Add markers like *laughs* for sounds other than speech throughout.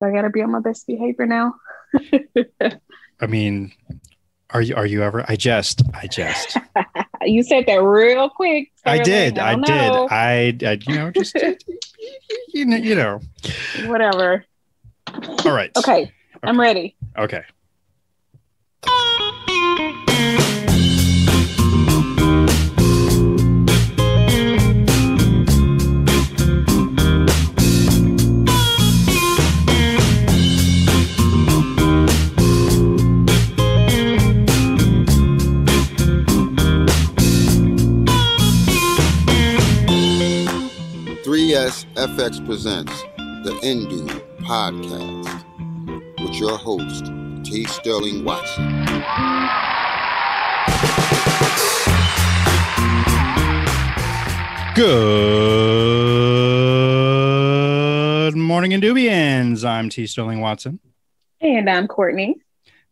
I gotta be on my best behavior now. *laughs* I mean, are you are you ever? I just, I just. *laughs* you said that real quick. so I did, like, I don't did. I, I, you know, just *laughs* you know, you know. Whatever. All right. Okay, I'm ready. Okay. Three FX presents the Indoob Podcast with your host T. Sterling Watson. Good morning, Indoobians. I'm T. Sterling Watson. And I'm Kortney.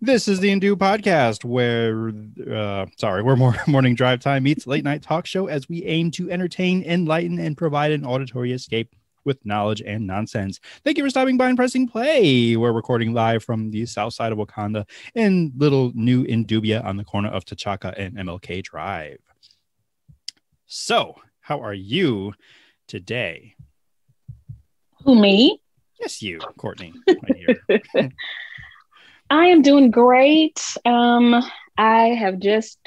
This is the Indoob Podcast, where, uh, sorry, where more *laughs* morning drive time meets late night talk show as we aim to entertain, enlighten, and provide an auditory escape with knowledge and nonsense. Thank you for stopping by and pressing play. We're recording live from the south side of Wakanda in little new Indoobia on the corner of T'Chaka and MLK Drive. So, how are you today? Who me? Yes, you, Kortney. Right here. *laughs* I am doing great. Um, I have just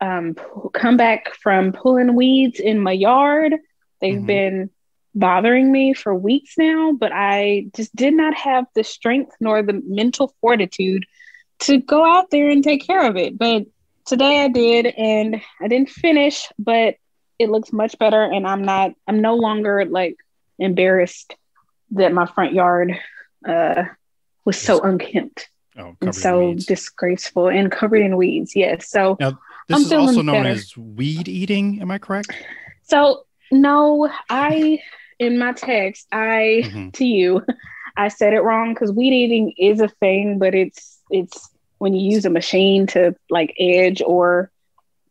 um come back from pulling weeds in my yard. They've Mhm. been bothering me for weeks now, but I just did not have the strength nor the mental fortitude to go out there and take care of it. But today I did, and I didn't finish, but it looks much better, and I'm not. I'm no longer like embarrassed that my front yard uh was so unkempt Oh, so disgraceful and covered in weeds. Yes. So Now, this I'm is also known better. as weed eating. Am I correct? so no, I in my text, I Mhm. to you, I said it wrong because weed eating is a thing, but it's it's when you use a machine to like edge or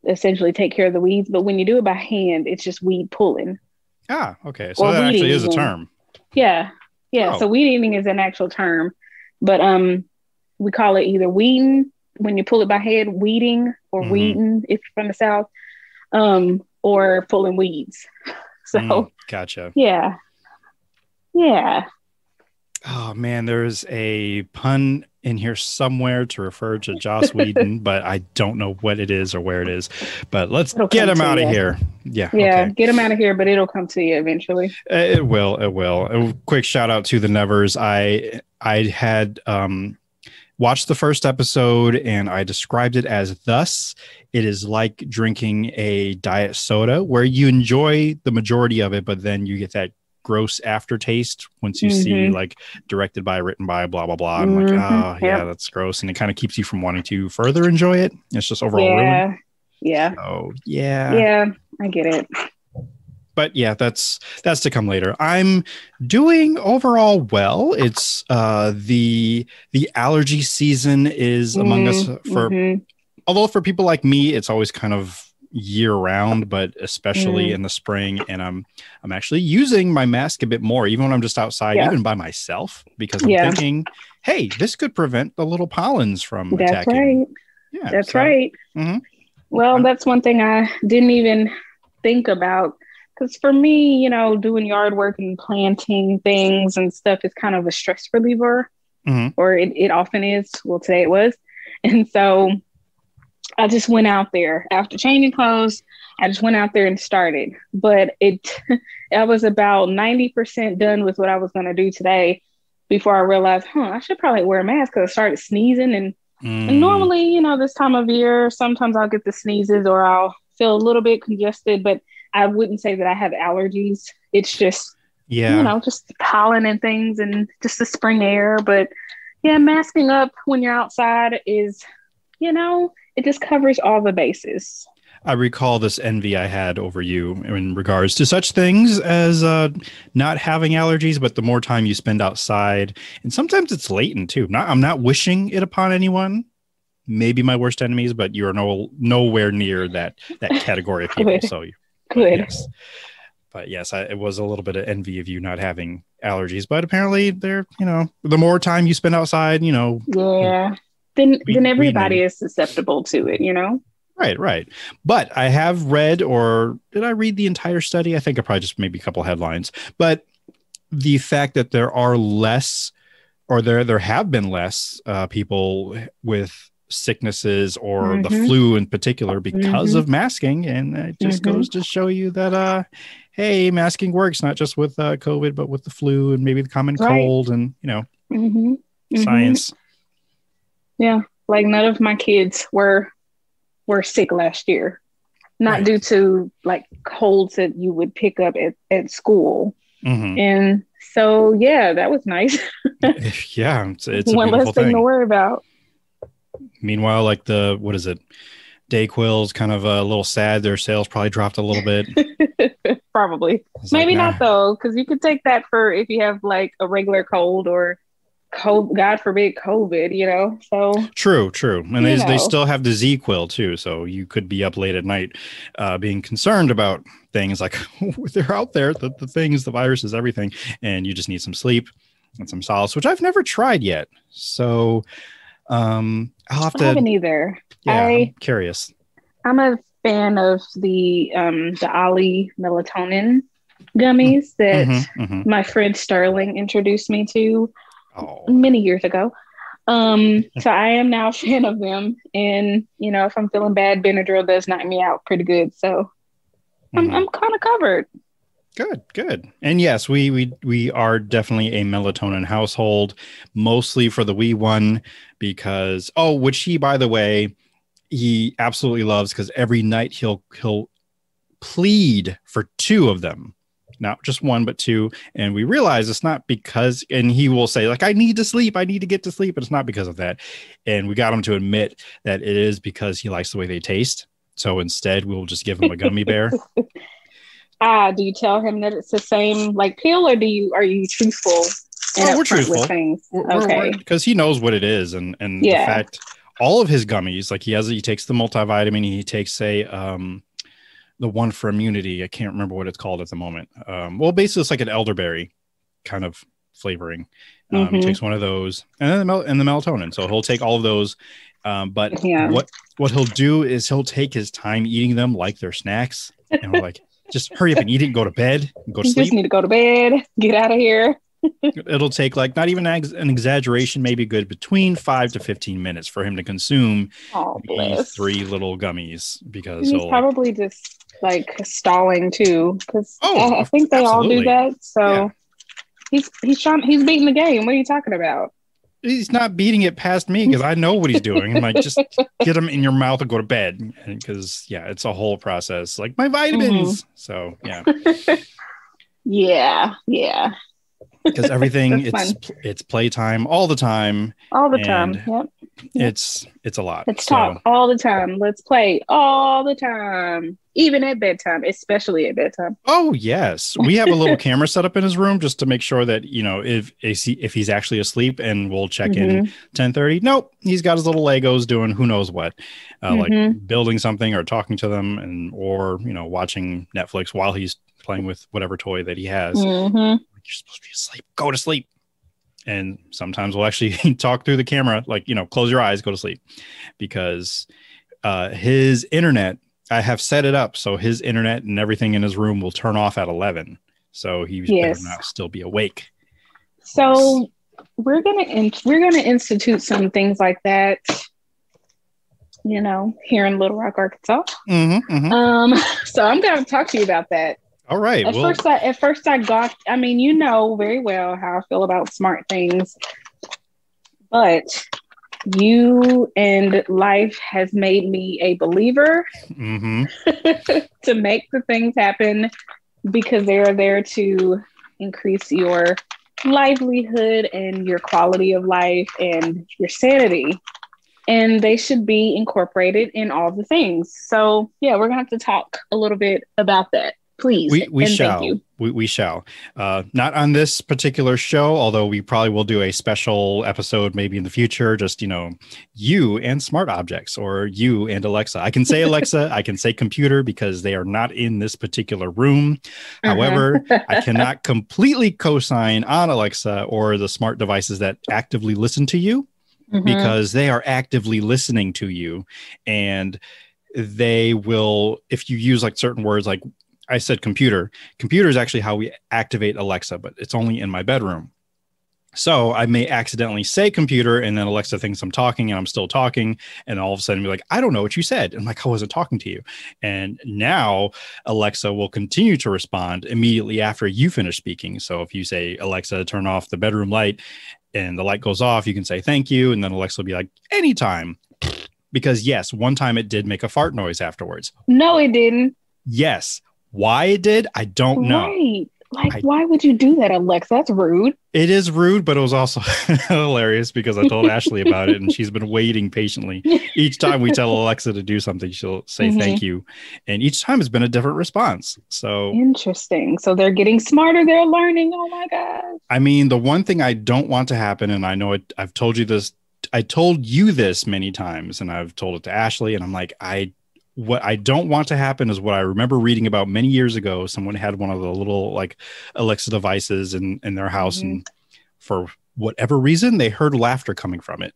essentially take care of the weeds. But when you do it by hand, it's just weed pulling. Ah, okay. So Or that actually is a term. Yeah. Yeah. Oh. So weed eating is an actual term. But um we call it either weeding when you pull it by hand, weeding or Mhm. weeding if you're from the south, um, or pulling weeds. *laughs* So Mm, gotcha. yeah. Yeah. Oh man, there's a pun in here somewhere to refer to Joss *laughs* Whedon, but I don't know what it is or where it is. But let's It'll get him out of here. Yeah. Yeah. Okay. Get him out of here, but it'll come to you eventually. Uh, It will. It will. A quick shout out to the Nevers. I I had um watched the first episode and I described it as thus. It is like drinking a diet soda where you enjoy the majority of it, but then you get that gross aftertaste once you see Mhm. like directed by, written by, blah blah blah. I'm like, Mhm. oh yeah, Yep. that's gross, and it kind of keeps you from wanting to further enjoy it. It's just overall ruined. yeah. Yeah. Oh yeah Yeah. I get it. But yeah that's that's to come later i'm doing overall well it's uh the the allergy season is among us for Mhm. although for people like me it's always kind of year round but especially Mm. in the spring and i'm i'm actually using my mask a bit more even when i'm just outside Yeah. even by myself because i'm Yeah. thinking hey this could prevent the little pollens from That's attacking right. yeah That's so- right. Mhm. Well, that's one thing I didn't even think about. Because for me, you know, doing yard work and planting things and stuff is kind of a stress reliever, Mhm. or it, it often is. Well, today it was. *laughs* And so I just went out there after changing clothes. I just went out there and started. But it, *laughs* I was about 90% done with what I was going to do today before I realized, huh, I should probably wear a mask because I started sneezing and Mm. and normally, you know, this time of year, sometimes I'll get the sneezes or I'll feel a little bit congested, but I wouldn't say that I have allergies. It's just, yeah you know, just pollen and things and just the spring air. But yeah, masking up when you're outside is, you know, it just covers all the bases. I recall this envy I had over you in regards to such things as uh, not having allergies, but the more time you spend outside, and sometimes it's latent too. Not, I'm not wishing it upon anyone. Maybe my worst enemies, but you're no nowhere near that that category of *laughs* people. So you- Good. yes, but yes, I, it was a little bit of envy of you not having allergies, but apparently they're, you know, the more time you spend outside, you know, Yeah. Then We- then everybody is susceptible to it, you know? Right, right. But I have read, or did I read the entire study? I think I probably just maybe a couple headlines. But the fact that there are less, or there there have been less uh, people with sicknesses or the Mhm. flu in particular because Mhm. of masking, and it just Mhm. goes to show you that, uh, hey, masking works not just with uh, COVID, but with the flu and maybe the common Right. cold, and you know, Mm-hmm. science. Yeah. Like none of my kids were were sick last year. Not Right. due to like colds that you would pick up at, at school. Mhm. And so yeah, that was nice. *laughs* *laughs* yeah, it's, it's One less thing thing. to worry about. Meanwhile, like the what is it? Dayquil's kind of a little sad. Their sales probably dropped a little bit. *laughs* Probably. It's Maybe like, not though, because you could take that for if you have like a regular cold or cold, God forbid, COVID. You know, so True, true. And they, they still have the ZzzQuil too. So you could be up late at night uh, being concerned about things like *laughs* they're out there, the, the things, the viruses, everything. And you just need some sleep and some solace, which I've never tried yet. So um, I'll have I to, haven't either. yeah, I I'm curious. I'm a fan of the um the Olly melatonin gummies that Mhm, mhm. my friend Sterling introduced me to Oh, many years ago. Um, so I am now a fan of them, and you know, if I'm feeling bad, Benadryl does knock me out pretty good. So I'm mhm. I'm kind of covered. Good, good. And yes, we we we are definitely a melatonin household, mostly for the wee one because oh, which he by the way, he absolutely loves because every night he'll he'll plead for two of them. Not just one, but two. And we realize it's not because, and he will say, like, I need to sleep, I need to get to sleep, but it's not because of that. And we got him to admit that it is because he likes the way they taste. So instead, we'll just give him a gummy bear. *laughs* Ah, do you tell him that it's the same like pill, or do you are you truthful? and Oh, we're truthful. okay. because he knows what it is and and Yeah. the fact all of his gummies like he has he takes the multivitamin he takes a um the one for immunity i can't remember what it's called at the moment um well basically it's like an elderberry kind of flavoring um he Mhm. takes one of those and then the mel- and the melatonin so he'll take all of those um but Yeah. what what he'll do is he'll take his time eating them like they're snacks and we're like just hurry up and eat it and go to bed and go to You sleep just need to go to bed. Get out of here. *laughs* it'll take like not even an exaggeration, maybe good between five to 15 minutes for him to consume Oh, these three little gummies because He's oh. probably just like stalling too, because Oh, I, think they all do that. So Yeah. he's he's trying he's beating the game. What are you talking about? He's not beating it past me because I know what he's doing. I'm like, just *laughs* get him in your mouth and go to bed. Because yeah, it's a whole process. Like my vitamins. Mm-hmm. So yeah, *laughs* Yeah, yeah, because *laughs* everything it's it's playtime all the time. all the time. Yep, Yep. It's it's a lot. let's So, talk all the time. Let's play all the time, even at bedtime, especially at bedtime. Oh yes, we have a little *laughs* camera set up in his room just to make sure that you know if if, he's actually asleep, and we'll check in Mhm. ten thirty. Nope, he's got his little Legos doing who knows what, uh, like Mhm. building something or talking to them, and or you know watching Netflix while he's playing with whatever toy that he has. Mhm. Like, You're supposed to be asleep. Go to sleep. And sometimes we'll actually *laughs* talk through the camera, like you know, close your eyes, go to sleep, because uh, his internet. I have set it up so his internet and everything in his room will turn off at eleven. So he Yes. better not still be awake. So we're gonna in, we're gonna institute some things like that. You know, here in Little Rock, Arkansas. Mm-hmm, mm-hmm. Um, *laughs* so I'm gonna talk to you about that. All right. At Well, first, I, at first, I got. I mean, you know very well how I feel about smart things, but you and life has made me a believer hmm *laughs* to make the things happen because they are there to increase your livelihood and your quality of life and your sanity. And they should be incorporated in all the things. So, yeah, we're going to have to talk a little bit about that. Please. we we shall we, we shall uh not on this particular show although we probably will do a special episode maybe in the future just you know you and smart objects or you and alexa i can say alexa *laughs* i can say computer because they are not in this particular room Uh-huh. however i *laughs* cannot completely co-sign on alexa or the smart devices that actively listen to you Mhm. because they are actively listening to you and they will if you use like certain words like i said computer computer is actually how we activate alexa but it's only in my bedroom so i may accidentally say computer and then alexa thinks i'm talking and i'm still talking and all of a sudden be like i don't know what you said and like i wasn't talking to you and now alexa will continue to respond immediately after you finish speaking so if you say alexa turn off the bedroom light and the light goes off, you can say thank you, and then Alexa will be like, anytime. Because yes, one time it did make a fart noise afterwards. no, it didn't. Yes. Why it did, I don't know. Right. Like, I- why would you do that, Alexa? That's rude. It is rude, but it was also *laughs* hilarious because I told Ashley about it and she's been waiting patiently. *laughs* Each time we tell Alexa to do something, she'll say Mhm. thank you. And each time it's been a different response. So Interesting. So they're getting smarter. They're learning. Oh my god. I mean, the one thing I don't want to happen, and I know it, I've told you this, I told you this many times, and I've told it to Ashley, and I'm like, I, what I don't want to happen is what I remember reading about many years ago. Someone had one of the little like Alexa devices in in their house, and for whatever reason, they heard laughter coming from it.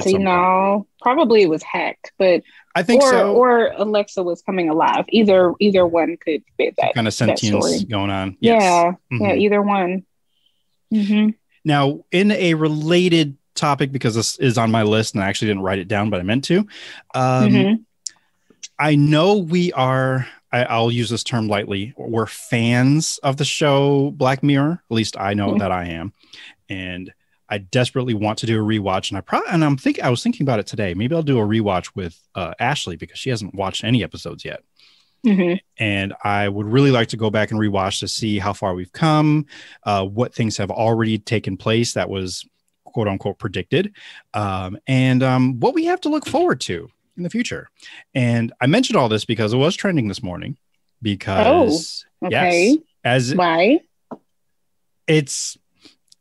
See, no, probably it was hacked, but I think or so. or Alexa was coming alive. Either either one could fit that. kind of sentience going on. Yeah, Mhm. yeah, either one. Mm-hmm. Now, in a related topic, because this is on my list and I actually didn't write it down, but I meant to. Um, Mhm. I know we are, I, I'll use this term lightly, we're fans of the show Black Mirror. At least I know Mhm. that I am. And I desperately want to do a rewatch. And I probably, and I'm thinking, I was thinking about it today. Maybe I'll do a rewatch with uh, Ashley because she hasn't watched any episodes yet hmm and I would really like to go back and rewatch to see how far we've come, uh, what things have already taken place that was quote unquote predicted, um, and um, what we have to look forward to in the future. And I mentioned all this because it was trending this morning. Because oh, Okay. yes, as Why? it's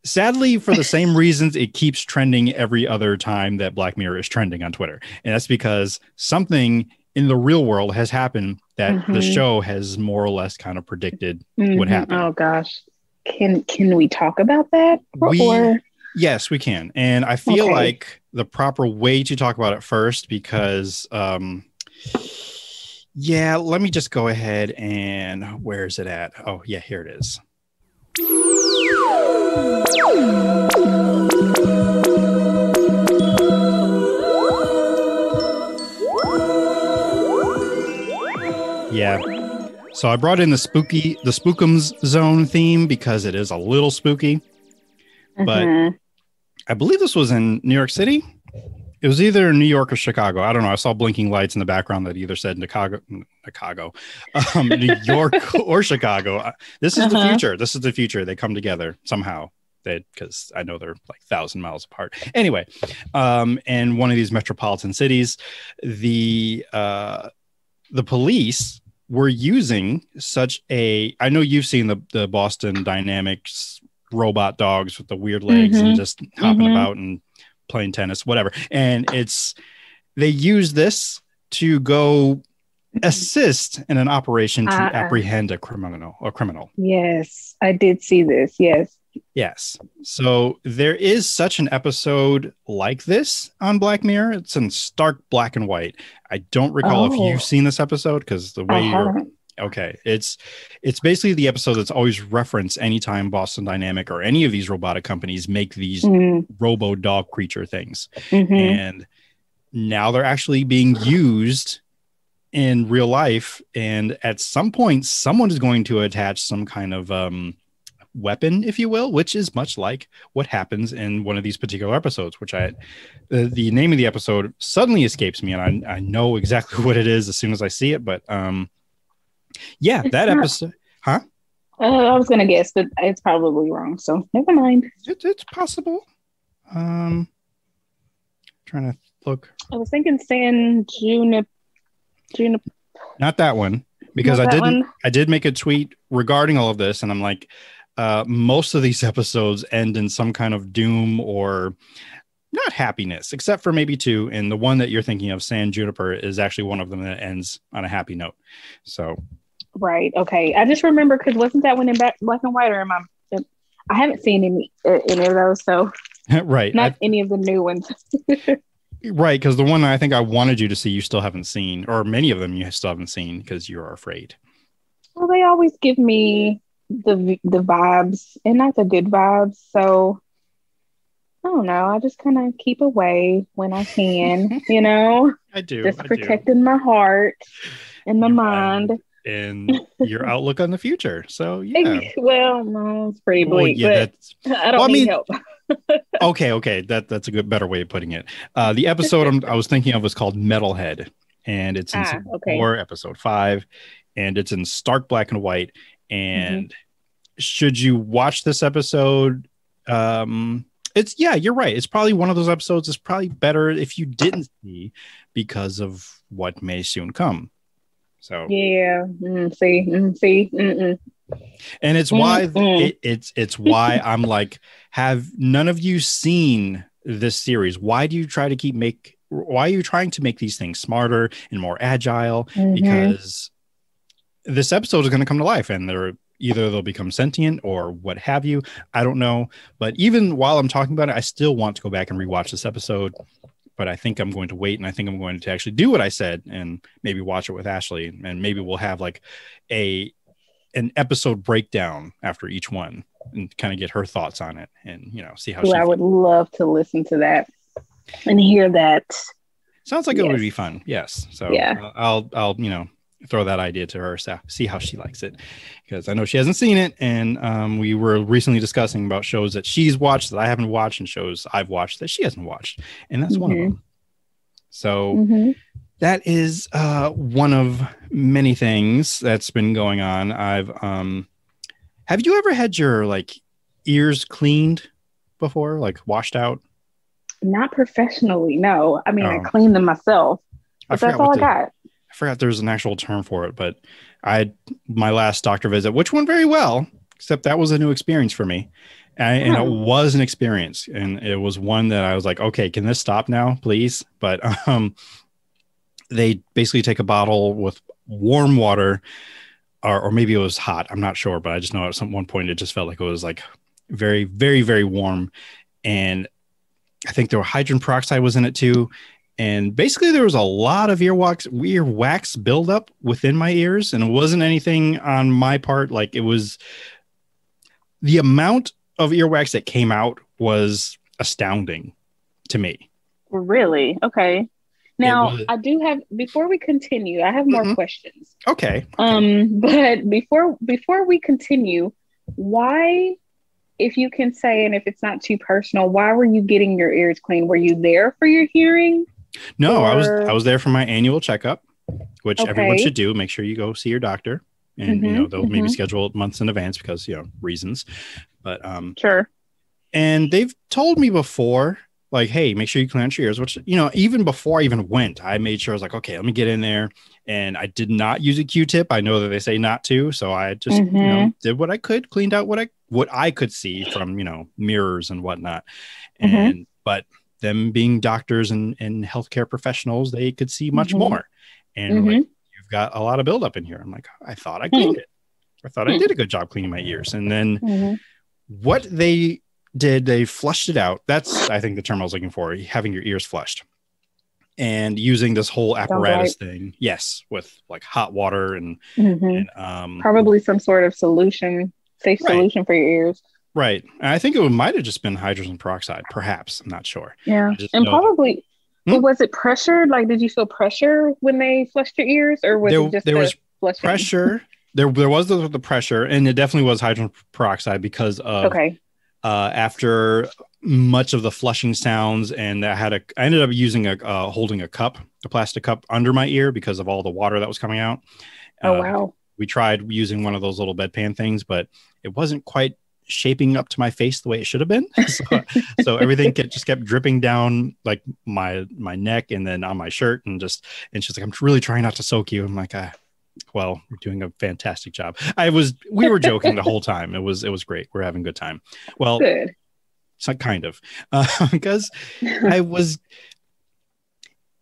sadly for the same reasons it keeps trending every other time that Black Mirror is trending on Twitter, and that's because something in the real world has happened that the Mhm. show has more or less kind of predicted. Mhm. happened? Oh gosh. Can can we talk about that? We- or- Yes, we can, and I feel Okay. like the proper way to talk about it first because. um yeah, let me just go ahead and where is it at? Oh, yeah, here it is. Yeah. So I brought in the spooky, the spookums zone theme because it is a little spooky. But- Mhm. I believe this was in New York City. It was either New York or Chicago. I don't know. I saw blinking lights in the background that either said Chicago, Chicago, um, New *laughs* York or Chicago. This is the Uh-huh. future. This is the future. They come together somehow. They because I know they're like thousand miles apart. Anyway, um, in one of these metropolitan cities, the uh, the police were using such a. I know you've seen the the Boston Dynamics robot dogs with the weird legs and Mhm. just hopping Mhm. about and playing tennis, whatever. And it's they use this to go assist in an operation to Uh-uh. apprehend a criminal. A criminal. Yes, I did see this. Yes. Yes. So there is such an episode like this on Black Mirror. It's in stark black and white. I don't recall if Oh. you've seen this episode because the way you're. Okay, it's it's basically the episode that's always referenced anytime Boston Dynamic or any of these robotic companies make these Mm, robo dog creature things. mhm. And now they're actually being used in real life. And at some point, someone is going to attach some kind of um, weapon, if you will, which is much like what happens in one of these particular episodes, which I, the, the name of the episode suddenly escapes me. And I, I know exactly *laughs* what it is as soon as I see it. But um, yeah, It's that not- episode, Uh, I was gonna guess, but it's probably wrong. So never mind. it, it's possible. Um, trying to look. I was thinking San Junip. Junip. Not that one. because I Not that didn't one. I did make a tweet regarding all of this, and I'm like, uh, most of these *laughs* episodes end in some kind of doom or not happiness, except for maybe two. And the one that you're thinking of, San Juniper, is actually one of them that ends on a happy note. So Right. Okay. I just remember because wasn't that one in back, black and white or am I? I haven't seen any uh, any of those, so *laughs* right, not any of the new ones. *laughs* Right, because the one I think I wanted you to see, you still haven't seen, or many of them you still haven't seen because you're afraid. well, they always give me the the vibes, and not the good vibes. So I don't know. I just kind of keep away when I can. *laughs* you know, I do. just I do. protecting my heart and my Your mind. And your *laughs* outlook on the future. So yeah. Well, no, it's pretty Well, bleak, yeah, but *laughs* I don't Well, I need mean, help. *laughs* okay. Okay, that that's a good better way of putting it. Uh, the episode I'm, I was thinking of was called Metalhead, and it's in Ah, okay. four, episode five, and it's in stark black and white. And should you watch this episode? Um, it's yeah, you're right. It's probably one of those episodes. It's probably better if you didn't see because of what may soon come. So Yeah. Mm, see. Mm, see. Mm-mm. and it's why it, it's it's why *laughs* i'm like have none of you seen this series why do you try to keep make why are you trying to make these things smarter and more agile Mhm. because this episode is going to come to life and they're either they'll become sentient or what have you i don't know but even while i'm talking about it i still want to go back and rewatch this episode but i think i'm going to wait and i think i'm going to actually do what i said and maybe watch it with ashley. And maybe we'll have like a an episode breakdown after each one and kind of get her thoughts on it and you know see how Ooh, I would love to listen to that and hear that. sounds like it would be fun. Yes. So Yeah. I'll i'll you know throw that idea to her so see how she likes it because i know she hasn't seen it and um, we were recently discussing about shows that she's watched that i haven't watched and shows i've watched that she hasn't watched and that's one of Mhm. them so Mhm. that is uh, one of many things that's been going on i've um have you ever had your like ears cleaned before like washed out Not professionally, no. I mean, I Oh. clean them myself, I but that's all I got. I forgot there's an actual term for it, but I had my last doctor visit, which went very well, except that was a new experience for me. And, and it was an experience. And it was one that I was like, okay, can this stop now, please? But *laughs* um, they basically take a bottle with warm water, or, or maybe it was hot. I'm not sure, but I just know at some one point it just felt like it was like very, very, very warm. And I think there were hydrogen peroxide was in it too and basically there was a lot of earwax ear wax buildup within my ears and it wasn't anything on my part like it was the amount of earwax that came out was astounding to me Really? Okay. Now, was- I do have before we continue, I have more Mhm. questions. okay Um, but before before we continue, why if you can say and if it's not too personal, why were you getting your ears cleaned? Were you there for your hearing? No i was i was there for my annual checkup which everyone should do make sure you go see your doctor and you Mhm, know they'll maybe mhm. schedule it months in advance because you know reasons but um Sure. and they've told me before like hey make sure you clean out your ears which you know even before i even went i made sure i was like okay let me get in there and i did not use a q-tip i know that they say not to so i just you know Mhm. did what i could cleaned out what i what i could see from you know mirrors and whatnot Mhm. and but them being doctors and and healthcare professionals they could see much Mhm. more and Mhm. like you've got a lot of buildup in here i'm like i thought i cleaned it i thought i Hmm. did a good job cleaning my ears and then Mhm. what they did they flushed it out that's i think the term i was looking for having your ears flushed and using this whole apparatus thing yes with like hot water and, Mhm. and um Probably some sort of solution, safe Right. solution for your ears. Right and i think it might have just been hydrogen peroxide perhaps i'm not sure Yeah. And probably Hmm? was it pressure? Like did you feel pressure when they flushed your ears or was There- it just there was flushing? pressure there there was the, the pressure and it definitely was hydrogen peroxide because of Okay. uh, after much of the flushing sounds and i had a i ended up using a uh, holding a cup a plastic cup under my ear because of all the water that was coming out Oh Uh, wow. we tried using one of those little bedpan things but it wasn't quite shaping up to my face the way it should have been *laughs* so, so everything kept, just kept dripping down like my my neck and then on my shirt and just and she's like i'm really trying not to soak you i'm like i well, you're doing a fantastic job. I was we were joking the whole time. It was it was great. We're having a good time. Well, Good. so kind of uh, *laughs* because I was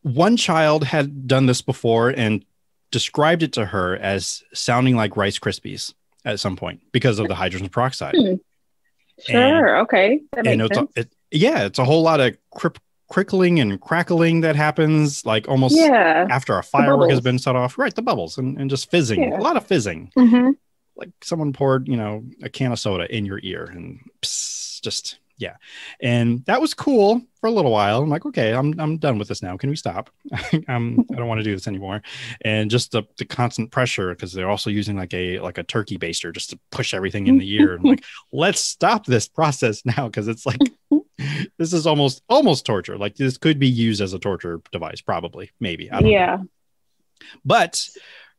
one child had done this before and described it to her as sounding like Rice Krispies at some point because of the hydrogen peroxide. Hmm. Sure. okay. And it's sense. a, it, yeah, it's a whole lot of crip, crickling and crackling that happens like almost yeah. after a firework has been set off. Right, the bubbles and, and just fizzing. Yeah. A lot of fizzing. hmm Like someone poured, you know, a can of soda in your ear and pss, just yeah. And that was cool for a little while. I'm like, okay, I'm I'm done with this now. Can we stop? *laughs* I'm I don't want to do this anymore. And just the, the constant pressure because they're also using like a like a turkey baster just to push everything in the ear. And like, *laughs* let's stop this process now because it's like *laughs* this is almost almost torture. Like this could be used as a torture device, probably, maybe. I don't know. Yeah. But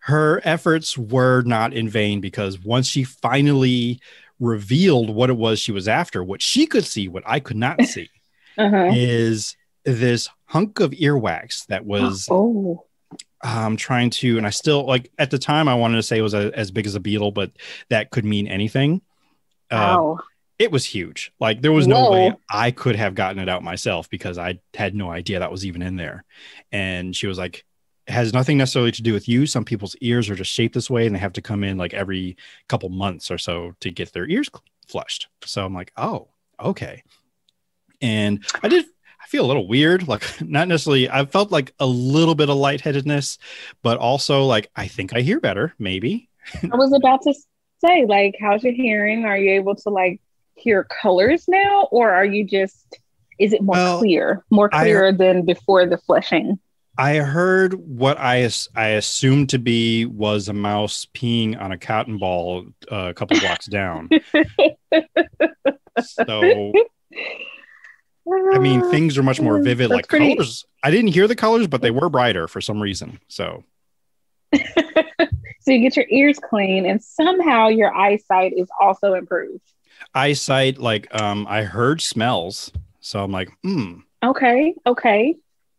her efforts were not in vain because once she finally revealed what it was she was after, what she could see, what I could not *laughs* see, Uh-huh. is this hunk of earwax that was oh. um trying to, and I still like at the time I wanted to say it was a, as big as a beetle, but that could mean anything. Uh, Wow. it was huge. Like there was no way I could have gotten it out myself because I had no idea that was even in there. And she was like, has nothing necessarily to do with you. Some people's ears are just shaped this way and they have to come in like every couple months or so to get their ears flushed. So I'm like, oh, okay. And I did I feel a little weird, like *laughs* not necessarily I felt like a little bit of lightheadedness, but also like I think I hear better, maybe. I was about to say, like, how's your hearing? Are you able to like hear colors now, or are you just? Is it more Well, clear, more I- clear than before the flushing? I heard what I I assumed to be was a mouse peeing on a cotton ball uh, a couple blocks down. So I mean, *laughs* things are much more vivid. That's like pretty- colors, I didn't hear the colors, but they were brighter for some reason. So *laughs* so you get your ears clean, and somehow your eyesight is also improved. eyesight, like um, I heard smells. So I'm like, hmm. Okay. Okay.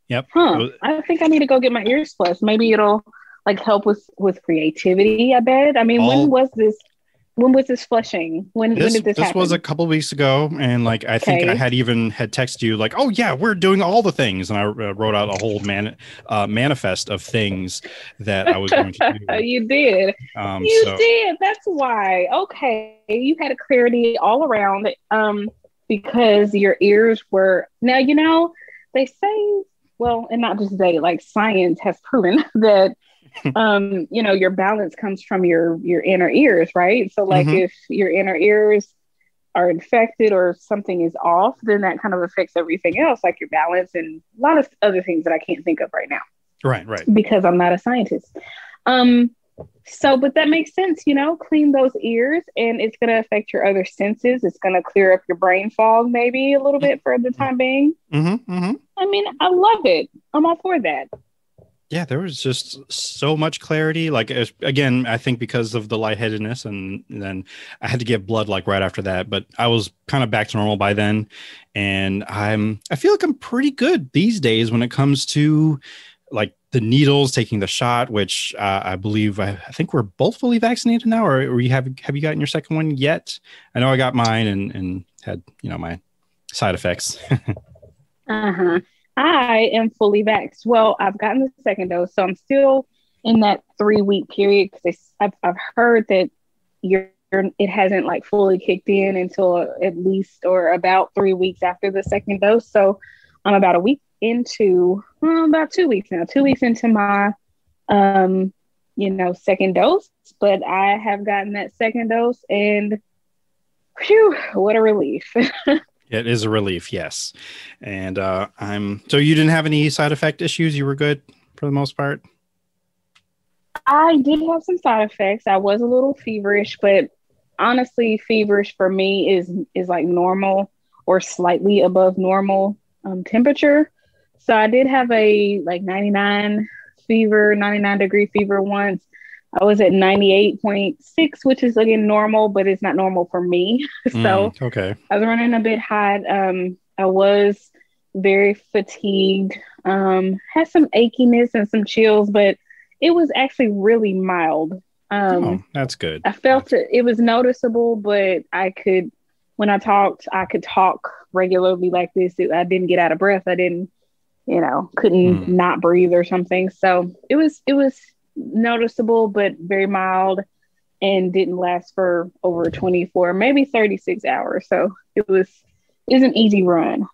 Yep. Huh. I think I need to go get my ears flushed. Maybe it'll like help with with creativity. I bet. I mean, All- when was this? When was this flushing? When when This, did this, this happen? was a couple weeks ago, and like I think I had even had texted you like, "Oh yeah, we're doing all the things," and I uh, wrote out a whole man uh, manifest of things that I was going to do. *laughs* you did. Um, you so did. That's why. Okay, you had a clarity all around. Um, because your ears were now. You know they say well, and not just they. Like science has proven *laughs* that. *laughs* um, you know, your balance comes from your your inner ears, right? So, like, Mhm. if your inner ears are infected or something is off, then that kind of affects everything else, like your balance and a lot of other things that I can't think of right now right, right. because I'm not a scientist. Um, so, but that makes sense, you know, clean those ears and it's going to affect your other senses. It's going to clear up your brain fog maybe a little bit for the time being. Mm-hmm, mm-hmm. I mean, I love it. I'm all for that. yeah there was just so much clarity like again i think because of the lightheadedness and then i had to get blood like right after that but i was kind of back to normal by then and i'm i feel like i'm pretty good these days when it comes to like the needles taking the shot which uh, i believe I, I think we're both fully vaccinated now or, or you have have you gotten your second one yet i know i got mine and and had you know my side effects *laughs* Uh huh. I am fully vaxxed. Well, I've gotten the second dose, so I'm still in that three week period because I've, I've heard that you're it hasn't like fully kicked in until at least or about three weeks after the second dose. So I'm about a week into well, about two weeks now, two weeks into my um, you know, second dose. But I have gotten that second dose and whew, what a relief. *laughs* It is a relief, yes. And uh, I'm so you didn't have any side effect issues. You were good for the most part. I did have some side effects. I was a little feverish, but honestly, feverish for me is is like normal or slightly above normal um, temperature. So I did have a like 99 fever, 99 degree fever once. I was at 98.6, which is again normal, but it's not normal for me. *laughs* so Mm, okay, I was running a bit hot. Um, I was very fatigued. Um, had some achiness and some chills, but It was actually really mild. Um, oh, that's good. I felt it. It was noticeable, but I could, when I talked, I could talk regularly like this. I didn't get out of breath. I didn't, you know, couldn't Mm. not breathe or something. So it was, it was noticeable, but very mild and didn't last for over 24, maybe 36 hours. So it was, it was an easy run.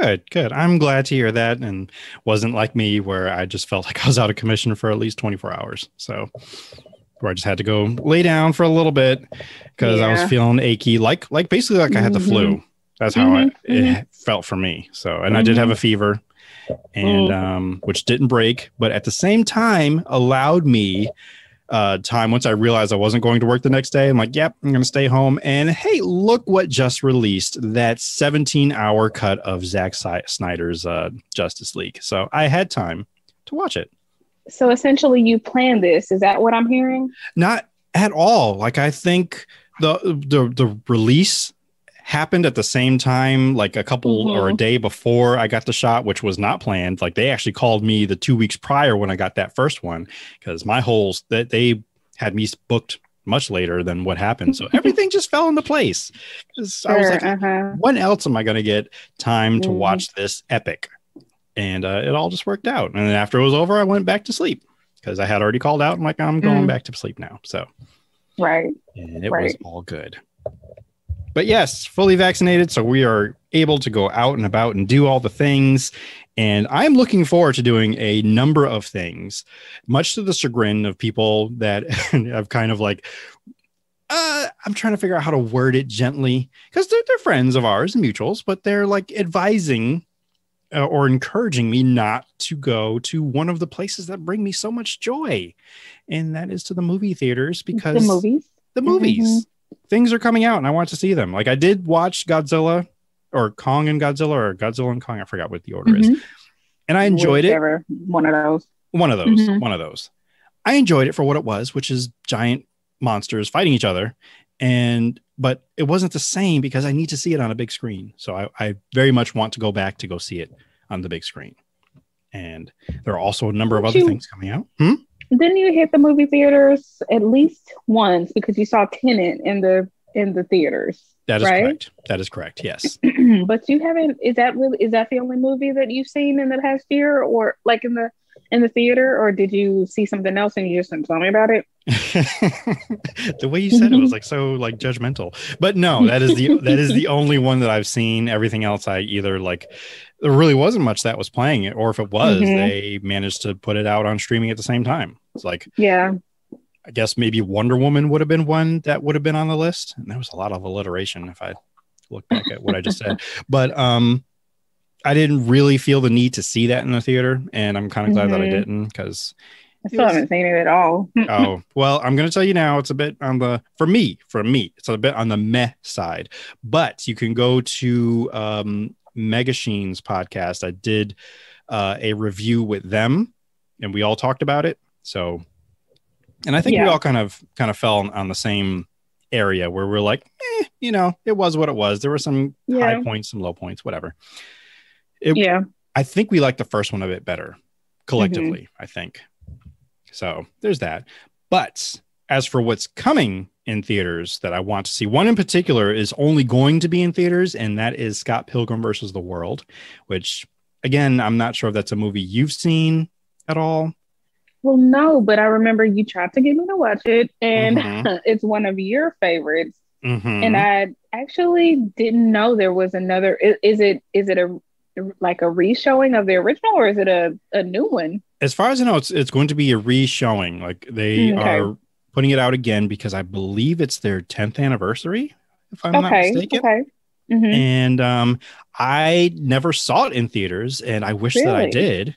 Good, good. I'm glad to hear that, and wasn't like me where I just felt like I was out of commission for at least 24 hours. So, where I just had to go lay down for a little bit because I was feeling achy, like like basically like I had the flu. That's how Mhm, I, it felt for me. So, and I did have a fever, and um, which didn't break, but at the same time allowed me uh, time once I realized I wasn't going to work the next day. I'm like, yep, I'm going to stay home. And hey, look what just released that 17 hour cut of Zack Snyder's uh, Justice League. So I had time to watch it. So essentially, you planned this. Is that what I'm hearing? Not at all. Like I think the the the release happened at the same time, like a couple or a Mhm. day before I got the shot, which was not planned. Like they actually called me the two weeks prior when I got that first one because my holes that they had me booked much later than what happened. So *laughs* everything just fell into place. 'Cause I was like, uh-huh. when else am I going to get time to Mhm. watch this epic? And uh, it all just worked out. And then after it was over, I went back to sleep because I had already called out. I'm like, I'm going Mm. back to sleep now. So right. and it was Right. all good. But yes, fully vaccinated, so we are able to go out and about and do all the things. And I'm looking forward to doing a number of things, much to the chagrin of people that *laughs* have kind of like, uh, I'm trying to figure out how to word it gently because they're, they're friends of ours and mutuals, but they're like advising uh, or encouraging me not to go to one of the places that bring me so much joy, and that is to the movie theaters because the movies. the movies. Things are coming out and I want to see them. Like I did watch Godzilla or Kong and Godzilla or Godzilla and Kong. I forgot what the order is. Mhm. And I enjoyed it. One of those. One of those. Mhm. One of those. I enjoyed it for what it was, which is giant monsters fighting each other. And but it wasn't the same because I need to see it on a big screen. So I, I very much want to go back to go see it on the big screen. And there are also a number of Don't other you- things coming out. Hmm? Didn't you hit the movie theaters at least once because you saw Tenet in the in the theaters? That is Right? correct. That is correct. Yes. *clears throat* but you haven't. Is that really? Is that the only movie that you've seen in the past year, or like in the in the theater, or did you see something else and you just didn't tell me about it? *laughs* the way you said it was like so like judgmental but no that is the that is the only one that i've seen everything else i either like there really wasn't much that was playing it or if it was Mhm. they managed to put it out on streaming at the same time it's like Yeah. i guess maybe wonder woman would have been one that would have been on the list and there was a lot of alliteration if i look back at what i just said but um i didn't really feel the need to see that in the theater and i'm kind of glad that i Mhm. didn't because I still haven't seen it at all. *laughs* oh well i'm going to tell you now it's a bit on the for me for me it's a bit on the meh side but you can go to um megasheen's podcast i did uh, a review with them and we all talked about it so and i think we all kind of kind of fell on the same area where we're like eh, you know it was what it was there were some Yeah. high points some low points whatever it, Yeah. I think we like the first one a bit better collectively, I think. So there's that. But as for what's coming in theaters that I want to see, one in particular is only going to be in theaters, and that is Scott Pilgrim versus the World, which again, I'm not sure if that's a movie you've seen at all. Well, no, but I remember you tried to get me to watch it, and Mhm. *laughs* it's one of your favorites. Mhm. And I actually didn't know there was another. Is, is it is it a like a re-showing of the original, or is it a, a new one? as far as I know, it's it's going to be a re-showing. Like they Mm, Okay. are putting it out again because I believe it's their 10th anniversary, if I'm not mistaken. okay. Mhm. and um i never saw it in theaters and i wish that i Really? did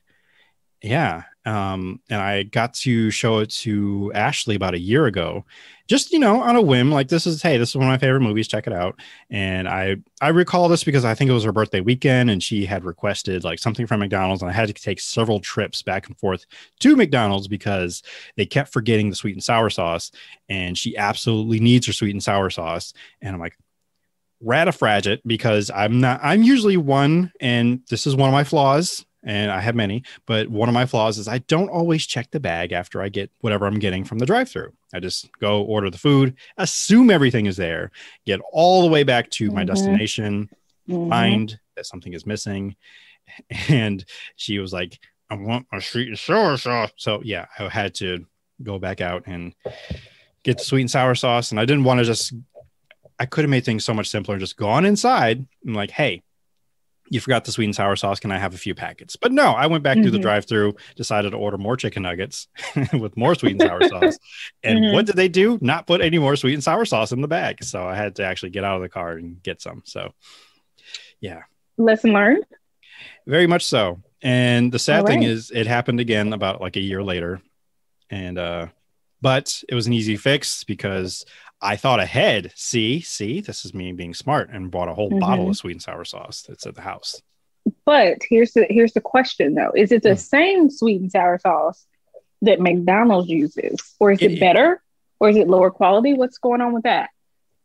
yeah um and i got to show it to ashley about a year ago just you know on a whim like this is hey this is one of my favorite movies check it out. And i i recall this because i think it was her birthday weekend and she had requested like something from mcdonald's and i had to take several trips back and forth to mcdonald's because they kept forgetting the sweet and sour sauce and she absolutely needs her sweet and sour sauce. And i'm like ratifrage it because I'm not I'm usually one and this is one of my flaws and I have many, but one of my flaws is I don't always check the bag after I get whatever I'm getting from the drive through. I just go order the food, assume everything is there, get all the way back to my Mhm. destination, Mhm. find that something is missing. *laughs* And she was like, I want my sweet and sour sauce. So yeah, I had to go back out and get the sweet and sour sauce. And I didn't want to just, I could have made things so much simpler and just gone inside and like, hey, you forgot the sweet and sour sauce. Can I have a few packets? But no, I went back through the Mhm. drive through, decided to order more chicken nuggets *laughs* with more sweet and sour sauce. And Mhm. what did they do? Not put any more sweet and sour sauce in the bag. So I had to actually get out of the car and get some. So yeah. Lesson learned. very much so. And the sad All thing is it happened again about like a year later. And uh but it was an easy fix because I thought ahead. See, see, this is me being smart and bought a whole bottle Mhm. of sweet and sour sauce that's at the house. But here's the here's the question though: Is it the Hmm. same sweet and sour sauce that McDonald's uses, or is it, It- better, or is it lower quality? What's going on with that?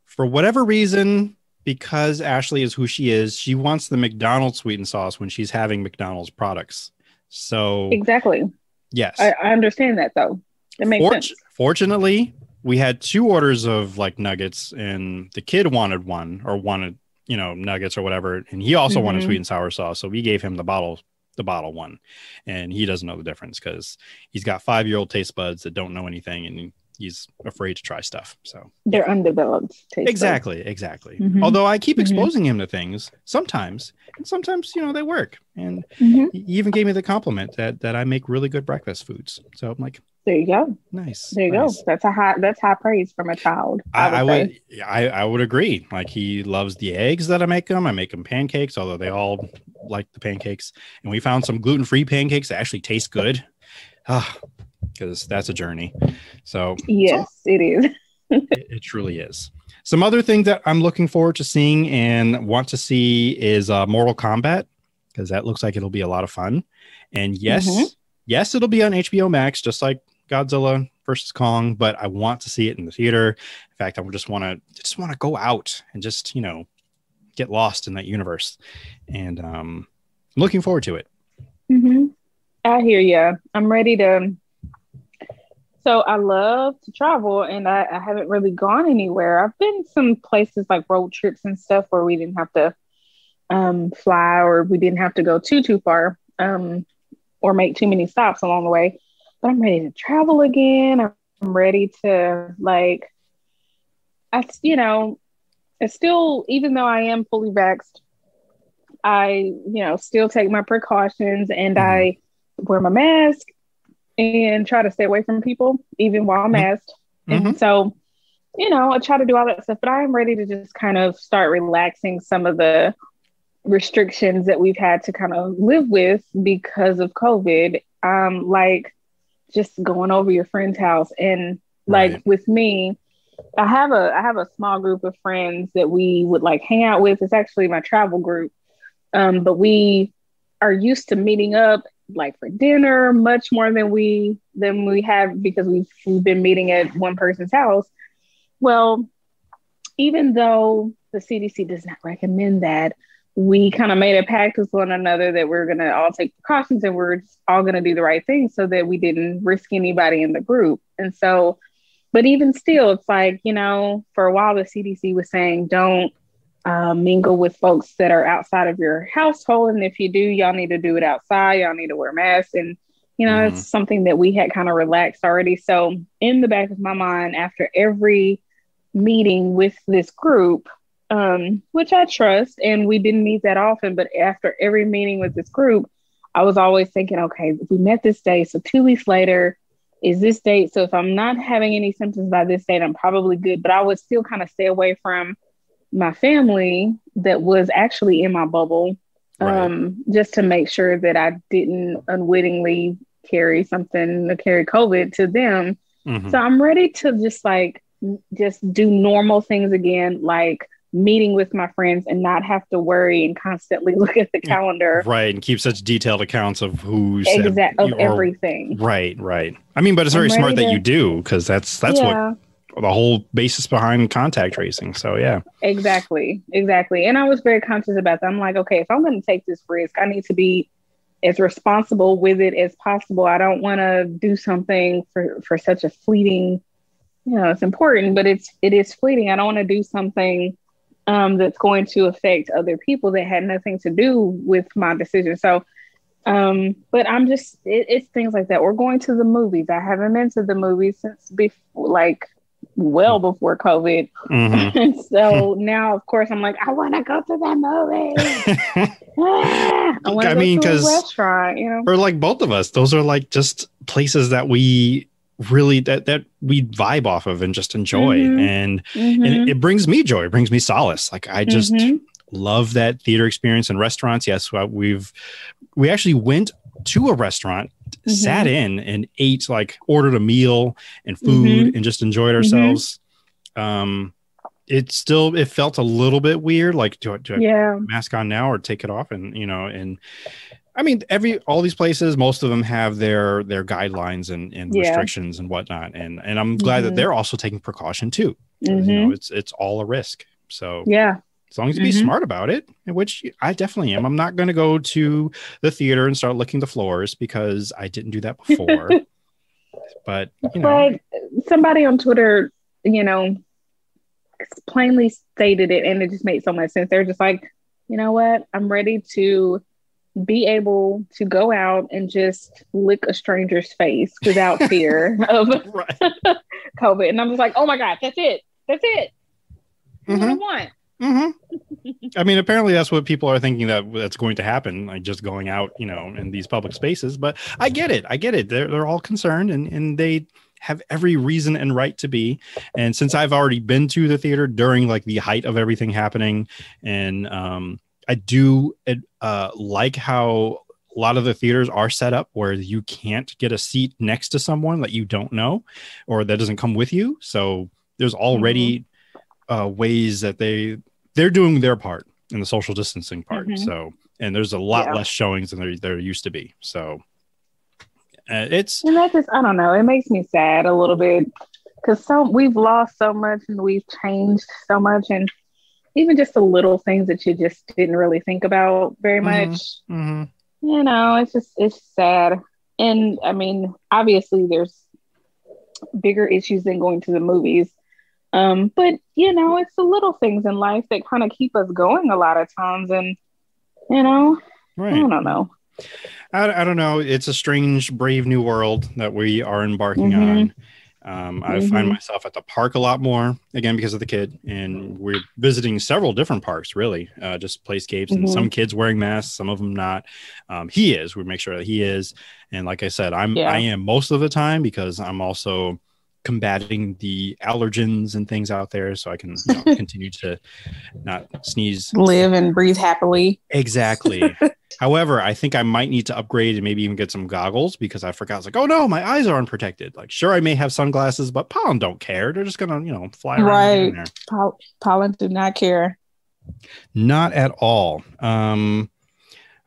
For whatever reason, because Ashley is who she is, she wants the McDonald's sweet and sauce when she's having McDonald's products. So Exactly. yes. I, I understand that though. It makes Fort- sense. Fortunately, we had two orders of like nuggets, and the kid wanted one or wanted, you know, nuggets or whatever, and he also wanted Mhm. sweet and sour sauce. So we gave him the bottle, the bottle one, and he doesn't know the difference because he's got five year old taste buds that don't know anything, and he's afraid to try stuff. So They're undeveloped. taste buds. exactly, exactly. Mhm. Although I keep Mhm. exposing him to things sometimes, and sometimes you know they work, and Mhm. he even gave me the compliment that that I make really good breakfast foods. So I'm like, There you go. nice. There you nice. go. That's a high. That's high praise from a child. I, I say. would, I, I would agree. Like he loves the eggs that I make him. I make him pancakes, although they all like the pancakes. And we found some gluten free pancakes that actually taste good. Ah, because that's a journey. So Yes, it is. *laughs* it, it truly is. Some other things that I'm looking forward to seeing and want to see is uh, Mortal Kombat because that looks like it'll be a lot of fun. And yes, Mhm. yes, it'll be on HBO Max, just like Godzilla versus Kong. But I want to see it in the theater. In fact, I just want to just want to go out and just you know get lost in that universe. And um, looking forward to it. hmm I hear you. I'm ready to. So I love to travel, and I, I haven't really gone anywhere. I've been some places like road trips and stuff where we didn't have to um, fly or we didn't have to go too too far um, or make too many stops along the way. But I'm ready to travel again. I'm ready to like. I you know, it's still even though I am fully vaxxed, I you know still take my precautions and Mhm. I wear my mask and try to stay away from people even while Mhm. masked. And so, you know, I try to do all that stuff, but I am ready to just kind of start relaxing some of the restrictions that we've had to kind of live with because of COVID. Um, like just going over your friend's house and like Right. with me, I have a I have a small group of friends that we would like hang out with. It's actually my travel group. Um, but we are used to meeting up like for dinner much more than we than we have because we've we've been meeting at one person's house. Well, even though the CDC does not recommend that, we kind of made a pact with one another that we're gonna all take precautions and we're just all gonna do the right thing so that we didn't risk anybody in the group. And so, but even still, it's like, you know, for a while the CDC was saying don't uh, mingle with folks that are outside of your household. And if you do, y'all need to do it outside. Y'all need to wear masks. And, you know, Mhm. it's something that we had kind of relaxed already. So, in the back of my mind, after every meeting with this group, um, which I trust, and we didn't meet that often, but after every meeting with this group, I was always thinking, okay, we met this day. So, two weeks later, is this date. So, if I'm not having any symptoms by this date, I'm probably good. But I would still kind of stay away from my family that was actually in my bubble Right. um, just to make sure that I didn't unwittingly carry something to carry COVID to them. Mhm. So I'm ready to just like just do normal things again, like meeting with my friends and not have to worry and constantly *laughs* look at the mm, calendar Right, and keep such detailed accounts of who's exact of or- everything. Right, right. I mean, but it's very smart ready that you do because that's that's what the whole basis behind contact tracing. So yeah, exactly, exactly. And I was very conscious about that. I'm like, okay, if I'm going to take this risk, I need to be as responsible with it as possible. I don't want to do something for for such a fleeting, you know, it's important, but it's it is fleeting. I don't want to do something um, that's going to affect other people that had nothing to do with my decision. So, um, but I'm just it, it's things like that. We're going to the movies. I haven't been to the movies since before, like well before COVID. Mm-hmm. *laughs* so now, of course, I'm like, I want to go to that movie. *laughs* ah, I mean, because restaurant. You know, or like both of us, those are like just places that we really that that we vibe off of and just enjoy, mm-hmm. and mm-hmm. and it, brings me joy. It brings me solace. Like I just. Mm-hmm. Love that theater experience and restaurants. Yes, we've we actually went to a restaurant mm-hmm. sat in and ate like ordered a meal and food mm-hmm. and just enjoyed mm-hmm. ourselves um it still it felt a little bit weird like do I, do I yeah. mask on now or take it off and you know and I mean, every all these places, most of them have their their guidelines and, and yeah. restrictions and whatnot, and and I'm glad that mm-hmm. they're also taking precaution too. You know, mm-hmm. it's it's all a risk. So yeah, as long as you mm-hmm. be smart about it, which I definitely am. I'm not going to go to the theater and start licking the floors because I didn't do that *laughs* before. but you know. but somebody on Twitter, you know, plainly stated it, and it just made so much sense. They're just like, you know what? I'm ready to be able to go out and just lick a stranger's face without *laughs* fear of *laughs* COVID. And I'm just like, oh my God, that's it. That's it. Mm-hmm. What I want. Mm-hmm. *laughs* I mean, apparently that's what people are thinking that that's going to happen, like just going out, you know, in these public spaces. But I get it. I get it. They're, they're all concerned and, and they have every reason and right to be. And since I've already been to the theater during like the height of everything happening, and um, I do uh, like how a lot of the theaters are set up where you can't get a seat next to someone that you don't know or that doesn't come with you. So there's already mm-hmm. uh, ways that they they're doing their part in the social distancing part. Mm-hmm. So, and there's a lot yeah. less showings than there, there used to be. So, uh, it's and that just I don't know. It makes me sad a little bit because so we've lost so much and we've changed so much, and even just the little things that you just didn't really think about very mm-hmm. much. Mm-hmm. You know, it's just it's sad. And I mean, obviously, there's bigger issues than going to the movies um, but you know, it's the little things in life that kind of keep us going a lot of times. And you know, right. I don't know. I, I don't know. It's a strange, brave new world that we are embarking mm-hmm. on. Um, I mm-hmm. find myself at the park a lot more again because of the kid, and we're visiting several different parks. Really, uh, just playscapes, mm-hmm. and some kids wearing masks, some of them not. Um, he is. We make sure that he is, and like I said, I'm yeah. I am most of the time because I'm also combating the allergens and things out there so I can you know, *laughs* continue to not sneeze. Live and breathe happily. Exactly. *laughs* However, I think I might need to upgrade and maybe even get some goggles because I forgot. I was like, oh no, my eyes are unprotected. Like, sure, I may have sunglasses, but pollen don't care. They're just gonna, you know, fly around. Right. Pol- pollen do not care. Not at all. Um,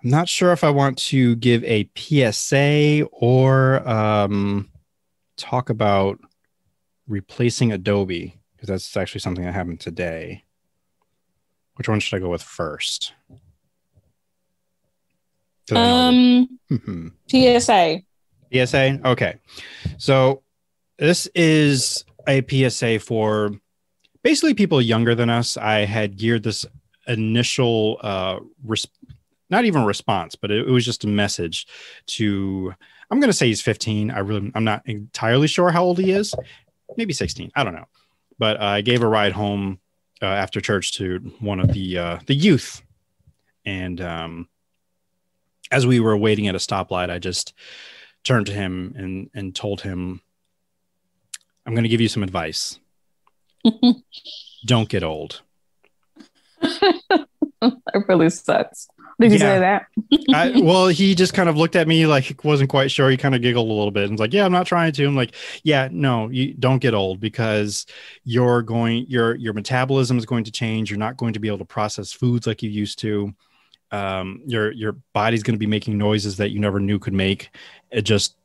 I'm not sure if I want to give a PSA or um, talk about replacing Adobe because that's actually something that happened today. Which one should I go with first? Um, PSA. PSA. Okay, so this is a PSA for basically people younger than us. I had geared this initial, uh, res- not even response, but it, it was just a message to. I'm going to say he's 15. I really, I'm not entirely sure how old he is maybe 16. I don't know. But uh, I gave a ride home uh, after church to one of the uh, the youth, and um, as we were waiting at a stoplight, I just turned to him and and told him, "I'm going to give you some advice. *laughs* Don't get old." *laughs* it really sucks. Did you say that? I, *laughs* well, he just kind of looked at me like wasn't quite sure. He kind of giggled a little bit and was like, "Yeah, I'm not trying to." I'm like, "Yeah, no, you don't get old because you're going your your metabolism is going to change. You're not going to be able to process foods like you used to. Um, your your body's going to be making noises that you never knew could make. It just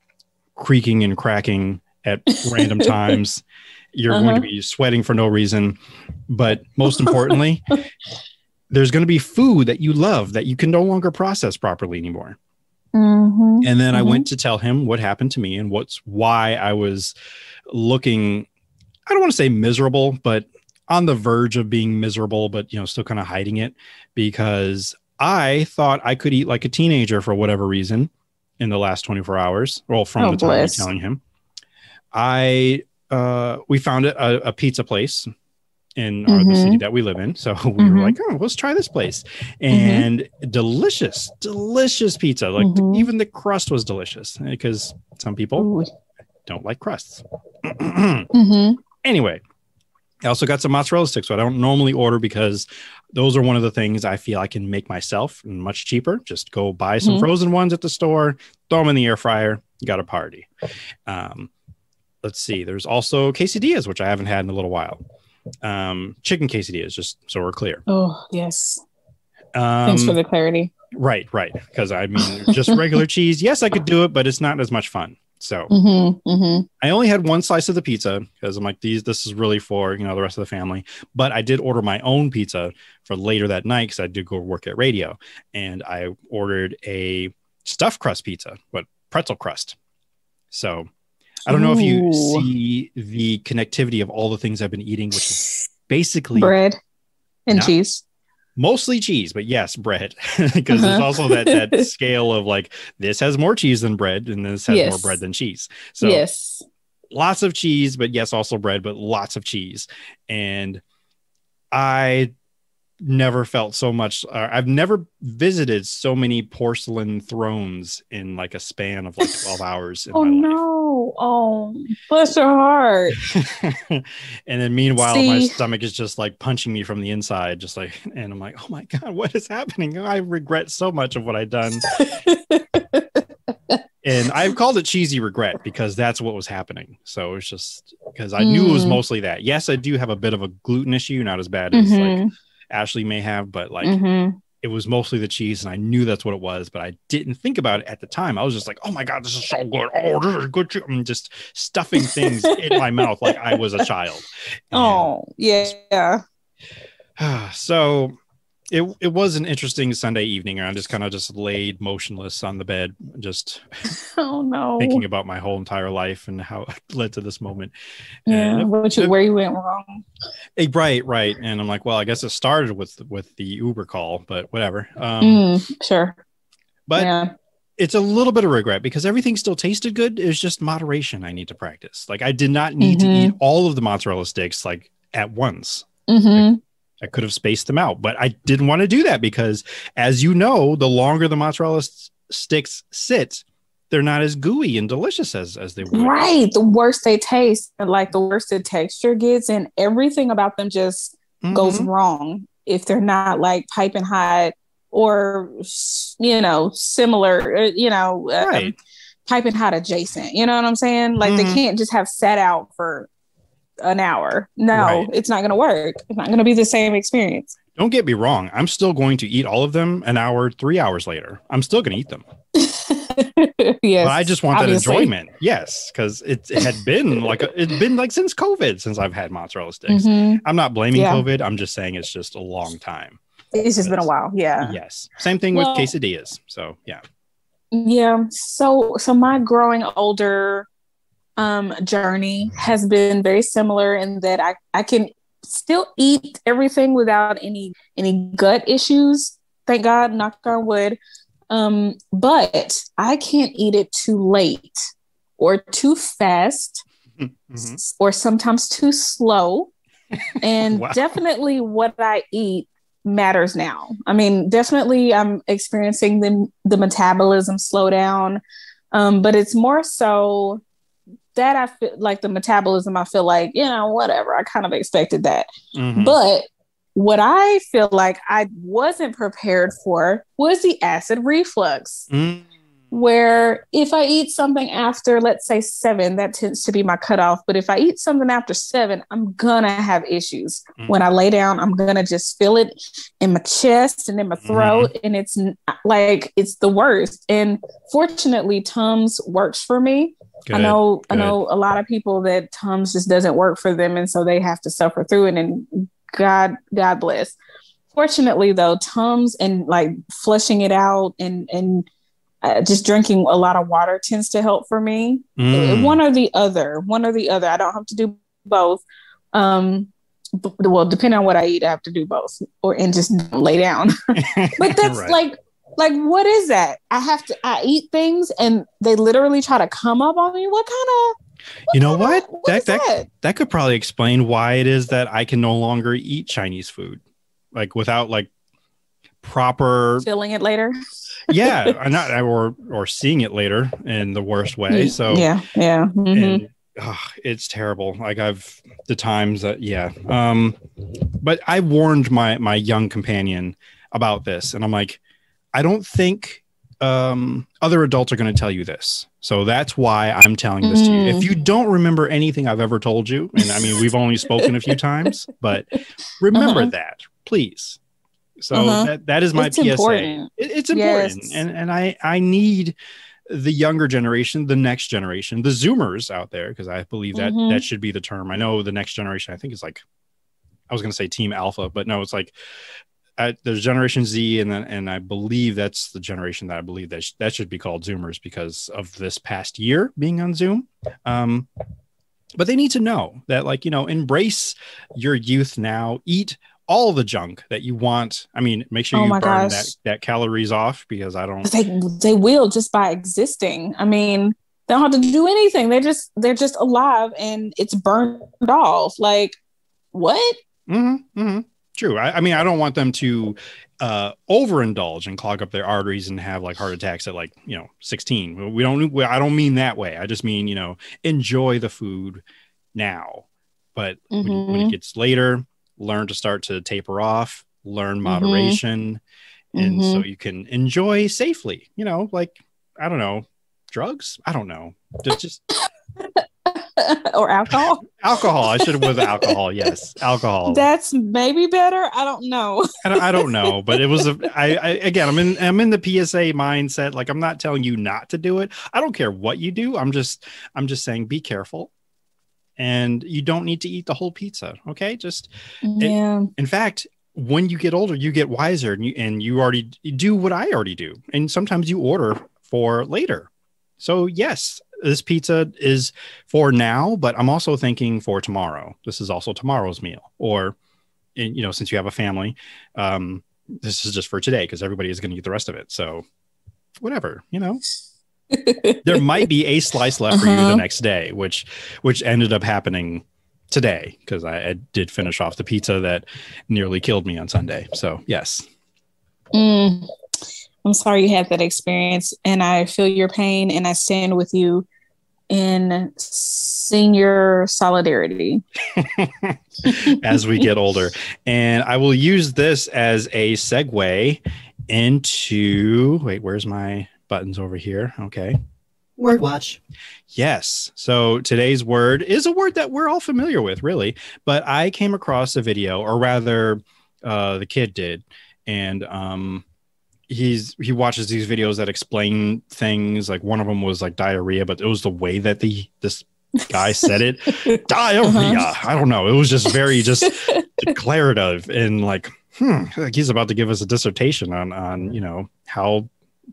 creaking and cracking at random *laughs* times. You're uh-huh. going to uh-huh. be sweating for no reason. But most importantly, *laughs* there's going to be food that you love that you can no longer process properly anymore. Mhm. And then I Mhm. went to tell him what happened to me and what's why I was looking, I don't want to say miserable, but on the verge of being miserable, but you know, still kind of hiding it because I thought I could eat like a teenager for whatever reason in the last 24 hours. Well, from Oh, the time I'm telling him. I uh we found a, a pizza place in uh, the city that we live in. So *laughs* we were Mhm. like, oh, let's try this place. And delicious, delicious pizza. Like even the crust was delicious because some people Ooh. don't like crusts. *clears throat* Anyway, I also got some mozzarella sticks, what I don't normally order because those are one of the things I feel I can make myself and much cheaper. Just go buy some Mhm. frozen ones at the store, throw them in the air fryer, you got a party. Um, let's see. There's also quesadillas, which I haven't had in a little while. Um, chicken quesadillas, just so we're clear. Oh yes. Um, Thanks for the clarity. right, right. Because I mean, just regular *laughs* cheese. Yes, I could do it, but it's not as much fun. So Mm-hmm. Mm-hmm. I only had one slice of the pizza because I'm like, these, this is really for, you know, the rest of the family. But I did order my own pizza for later that night because I did go work at radio and I ordered a stuffed crust pizza, but pretzel crust. So I don't know if you see the connectivity of all the things I've been eating, which is basically Bread and cheese. mostly cheese, but yes, bread. *laughs* Because there's Uh-huh. also that, that *laughs* scale of like, this has more cheese than bread and this has more bread than cheese. So yes. lots of cheese, but yes, also bread, but lots of cheese. And I never felt so much. Uh, I've never visited so many porcelain thrones in like a span of like 12 hours. In Oh my no. Oh, bless your heart. *laughs* and then meanwhile, my stomach is just like punching me from the inside, just like, and I'm like, oh my God, what is happening? I regret so much of what I've done. *laughs* and I've called it cheesy regret because that's what was happening. So it's just because I knew it was Mm. mostly that. Yes, I do have a bit of a gluten issue, not as bad as like Mhm. Ashley may have, but like Mhm. It was mostly the cheese, and I knew that's what it was, but I didn't think about it at the time. I was just like, "Oh my god, this is so good! Oh, this is good!" che-" I'm just stuffing things in my *laughs* mouth like I was a child. And- Oh, yeah. *sighs* so it it was an interesting Sunday evening, and I just kind of just laid motionless on the bed, just *laughs* Oh no. thinking about my whole entire life and how *laughs* it led to this moment. yeah. And you, where you went wrong. Eh, right, right. And I'm like, well, I guess it started with with the Uber call, but whatever. Um, Mm, sure. but yeah. it's a little bit of regret because everything still tasted good. It's just moderation I need to practice. Like I did not need Mhm. to eat all of the mozzarella sticks like at once. Mm-hmm. I could have spaced them out, but I didn't want to do that because, as you know, the longer the mozzarella s- sticks sit, they're not as gooey and delicious as as they were. Right. The worse they taste, like the worse the texture gets, and everything about them just goes Mhm. wrong if they're not like piping hot or you know similar uh, you know uh, Right. piping hot adjacent you know what i'm saying like Mhm. they can't just have sat out for an hour no Right. it's not going to work it's not going to be the same experience Don't get me wrong. I'm still going to eat all of them an hour, three hours later. I'm still going to eat them. *laughs* yes but I just want obviously. that enjoyment. Yes, because it, it had been *laughs* like a, it's been like since COVID since I've had mozzarella sticks. Mhm. I'm not blaming Yeah. COVID. I'm just saying it's just a long time. it's just been a while yeah Yes. Same thing Well- with quesadillas. So yeah. Yeah. So so my growing older um journey has been very similar in that I I can still eat everything without any any gut issues. Thank God, knock on wood. Um, but I can't eat it too late or too fast Mhm. or sometimes too slow. And *laughs* Wow. definitely what I eat matters now. I mean, definitely I'm experiencing the the metabolism slowdown. Um, but it's more so that I feel like the metabolism, I feel like, you know, whatever. I kind of expected that. Mhm. But what I feel like I wasn't prepared for was the acid reflux Mm. where if I eat something after, let's say seven, that tends to be my cutoff. But if I eat something after seven, I'm gonna have issues. Mm. When I lay down, I'm gonna just feel it in my chest and in my throat, and it's like it's the worst. And fortunately, Tums works for me. I Good. know, I know a lot of people that Tums just doesn't work for them, and so they have to suffer through it. And God, God bless. Fortunately, though, Tums and like flushing it out and and uh, just drinking a lot of water tends to help for me. Mm. One or the other, one or the other. I don't have to do both. Um, well, depending on what I eat, I have to do both, or and just lay down. *laughs* but that's *laughs* Right. like, like what is that? I have to. I eat things, and they literally try to come up on me. What kind of? you know kind of- what? what That is that that? that could probably explain why it is that I can no longer eat Chinese food, like without like proper filling it later. yeah, *laughs* not or or seeing it later in the worst way. So yeah, yeah. mhm. and ugh, it's terrible. Like I've the times that yeah. Um, but I warned my my young companion about this, and I'm like, I don't think um other adults are going to tell you this. So that's why I'm telling this to you. Mm. If you don't remember anything I've ever told you, and I mean we've only spoken a few *laughs* times, but remember Uh-huh. that, please. So Uh-huh. that, that is my It's PSA. important. It- it's important, Yes. and and I I need the younger generation, the next generation, the Zoomers out there, because I believe that Mhm. that should be the term. I know the next generation. I think is like, I was going to say Team Alpha, but no, it's like there's Generation Z, and then and I believe that's the generation that I believe that sh- that should be called Zoomers because of this past year being on Zoom. Um, but they need to know that, like you know, embrace your youth now. Eat all the junk that you want. I mean, make sure Oh you burn gosh. that that calories off because I don't. they they will just by existing. I mean, they don't have to do anything. They just they're just alive and it's burned off. Like what? Mm-hmm, mm-hmm. True. I, I mean, I don't want them to uh, overindulge and clog up their arteries and have like heart attacks at like you know 16. We don't. we- I don't mean that way. I just mean you know enjoy the food now, but when, you- when it Mhm. gets later, learn to start to taper off, learn Mhm. moderation, and Mm-hmm. so you can enjoy safely. You know, like I don't know, drugs. I don't know. Just just *laughs* *laughs* or alcohol. alcohol. I should have with *laughs* alcohol. Yes, alcohol. That's maybe better. I don't know. I don't, I don't know, but it was a. I, I again, I'm in. I'm in the PSA mindset. Like I'm not telling you not to do it. I don't care what you do. I'm just. I'm just saying, be careful, and you don't need to eat the whole pizza. Okay, just Yeah. in fact, when you get older, you get wiser, and you and you already do what I already do, and sometimes you order for later. So yes, this pizza is for now, but I'm also thinking for tomorrow. This is also tomorrow's meal, or you know, since you have a family, um, this is just for today because everybody is going to eat the rest of it. So whatever, you know, *laughs* there might be a slice left for you the Uh-huh. next day, which which ended up happening today because I, I did finish off the pizza that nearly killed me on Sunday. So yes, Mm. I'm sorry you had that experience, and I feel your pain, and I stand with you in senior solidarity. *laughs* as we get older. And I will use this as a segue into wait, where's my buttons over here? Okay. Word watch. Yes. So today's word is a word that we're all familiar with, really. But I came across a video, or rather, uh, the kid did, and um, he's he watches these videos that explain things. Like one of them was like diarrhea, but it was the way that the this guy said it, *laughs* diarrhea. I don't know. It was just very *laughs* just declarative and like, hmm, like he's about to give us a dissertation on on you know how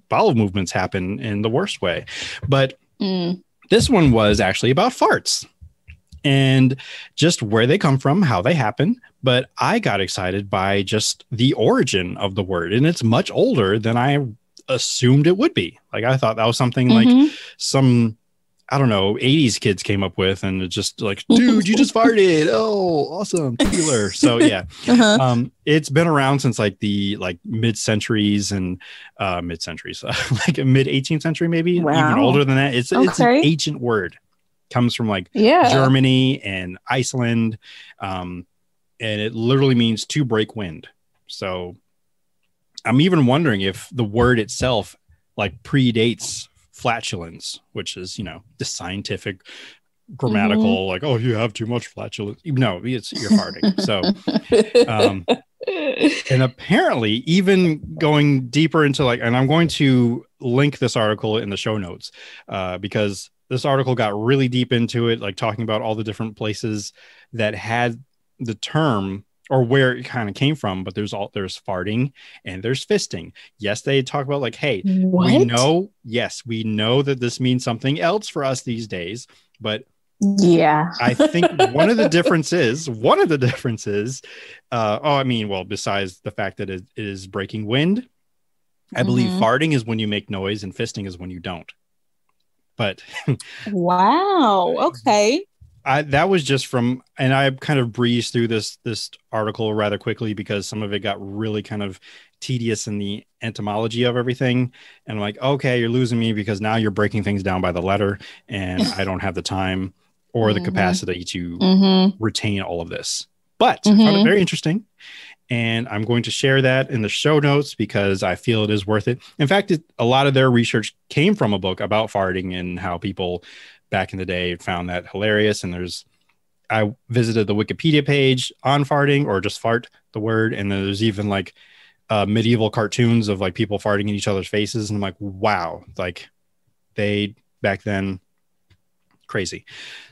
bowel movements happen in the worst way, but Mm. this one was actually about farts and just where they come from, how they happen. But I got excited by just the origin of the word, and it's much older than I assumed it would be. Like I thought that was something like Mhm. some I don't know, 80s kids came up with, and it's just like, *laughs* dude, you just farted. Oh, awesome. Popular. So *laughs* yeah. Uh-huh. Um, it's been around since like the like mid centuries and uh mid centuries, *laughs* like mid 18th century, maybe even older than that. It's it's an ancient word. Comes from like Yeah. Germany and Iceland. Um, and it literally means to break wind. So I'm even wondering if the word itself like predates flatulence, which is, you know, the scientific grammatical, like, oh, you have too much flatulence. No, it's you're farting. so um *laughs* and apparently even going deeper into like and i'm going to link this article in the show notes uh, because this article got really deep into it like talking about all the different places that had the term or where it kind of came from, but there's all there's farting and there's fisting. Yes, they talk about like, hey, What? we know, yes, we know that this means something else for us these days, but Yeah. I think one of the *laughs* differences, one of the differences, uh, oh, I mean, well, besides the fact that it is breaking wind, I believe Mhm. farting is when you make noise and fisting is when you don't. But Wow. *laughs* Okay. I, that was just from, and I kind of breezed through this this article rather quickly because some of it got really kind of tedious in the etymology of everything. And I'm like, okay, you're losing me because now you're breaking things down by the letter, and *laughs* I don't have the time or the Mhm. capacity to Mm-hmm. retain all of this. But I found it Mhm. very interesting. And I'm going to share that in the show notes because I feel it is worth it. In fact, it, a lot of their research came from a book about farting and how people back in the day found that hilarious. And there's, I visited the Wikipedia page on farting or just fart the word. And there's even like uh, medieval cartoons of like people farting in each other's faces. And I'm like, wow, like they back then, crazy.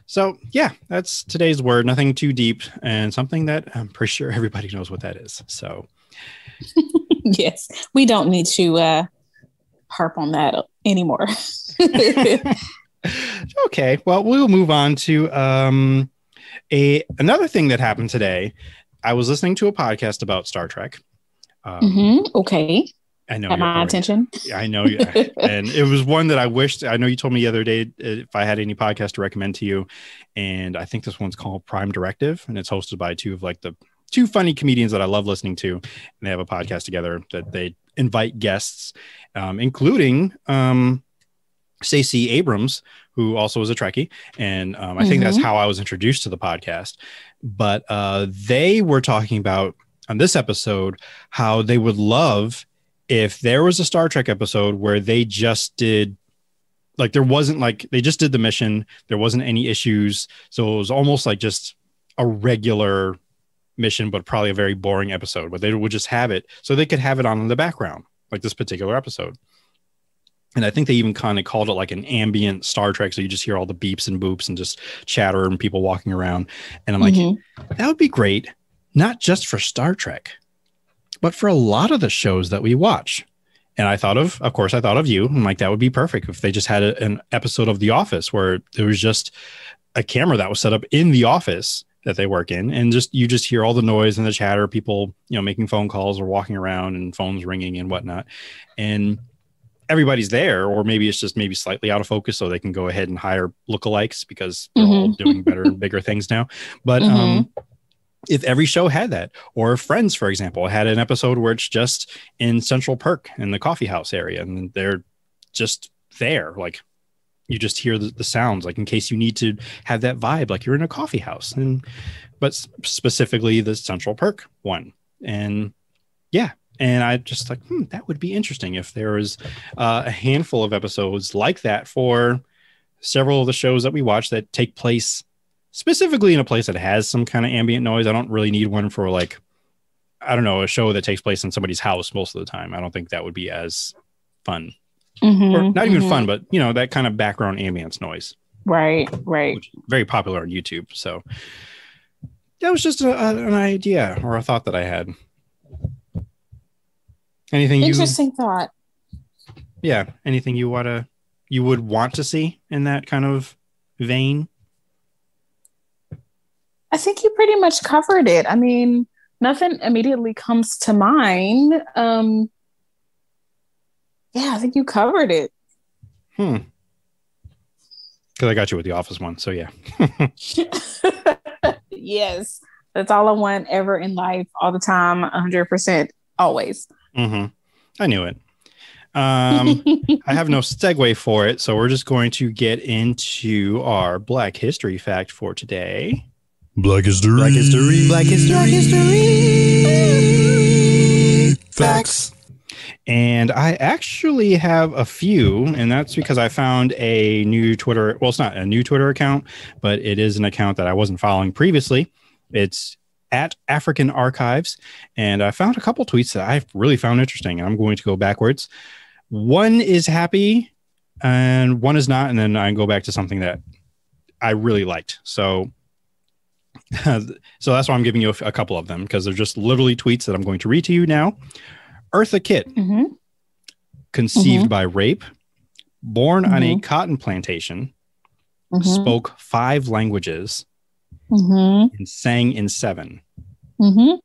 So yeah, that's today's word. Nothing too deep and something that I'm pretty sure everybody knows what that is. So *laughs* yes. We don't need to uh harp on that anymore. *laughs* *laughs* *laughs* okay, well we'll move on to um a another thing that happened today. I was listening to a podcast about Star Trek. Um, Mhm. Okay. I know you're my already- attention. I know, you- and it was one that I wished. I know you told me the other day if I had any podcast to recommend to you, and I think this one's called Prime Directive, and it's hosted by two of like the two funny comedians that I love listening to, and they have a podcast together that they invite guests, um, including um, Stacey Abrams, who also was a Trekkie, and um, I think that's Mhm. how I was introduced to the podcast. But uh, they were talking about on this episode how they would love if there was a Star Trek episode where they just did like there wasn't like they just did the mission, there wasn't any issues, so it was almost like just a regular mission, but probably a very boring episode. But they would just have it so they could have it on in the background, like this particular episode. And I think they even kind of called it like an ambient Star Trek, so you just hear all the beeps and boops and just chatter and people walking around. And I'm like, Mhm. that would be great, not just for Star Trek, but for a lot of the shows that we watch. And I thought of, of course, I thought of you. I'm like, that would be perfect if they just had a, an episode of The Office where there was just a camera that was set up in the office that they work in, and just you just hear all the noise and the chatter, people, you know, making phone calls or walking around and phones ringing and whatnot, and everybody's there, or maybe it's just maybe slightly out of focus, so they can go ahead and hire lookalikes because they're all doing better and bigger things now. But um, if every show had that, or Friends, for example, had an episode where it's just in Central Perk in the coffee house area, and they're just there, like you just hear the, the sounds, like in case you need to have that vibe, like you're in a coffee house, and but specifically the Central Perk one, and yeah. And I just like hmm, that would be interesting if there was uh, a handful of episodes like that for several of the shows that we watch that take place specifically in a place that has some kind of ambient noise. I don't really need one for like, I don't know, a show that takes place in somebody's house most of the time. I don't think that would be as fun Mhm. or not even Mhm. fun, but you know, that kind of background ambience noise, Right. Right. very popular on YouTube. So that was just a- an idea or a thought that I had. Anything you, Interesting thought. yeah, anything you want to, you would want to see in that kind of vein? I think you pretty much covered it. I mean, nothing immediately comes to mind. Um, yeah, I think you covered it. Hmm. Because I got you with the office one. So yeah. *laughs* yes, that's all I want ever in life, all the time, 100%, always. Hmm I knew it. Um, *laughs* I have no segue for it, so we're just going to get into our Black History fact for today. Black history. Black history. Black history. Facts. And I actually have a few, and that's because I found a new Twitter. Well, it's not a new Twitter account, but it is an account that I wasn't following previously. It's at African Archives, and I found a couple tweets that I really found interesting. And I'm going to go backwards. One is happy, and one is not, and then I go back to something that I really liked. So *laughs* so that's why I'm giving you a, a couple of them because they're just literally tweets that I'm going to read to you now. Eartha Kitt, hmm conceived Mhm. by rape, born on a Mhm. cotton plantation, hmm spoke five languages, hmm and sang in seven. Hmm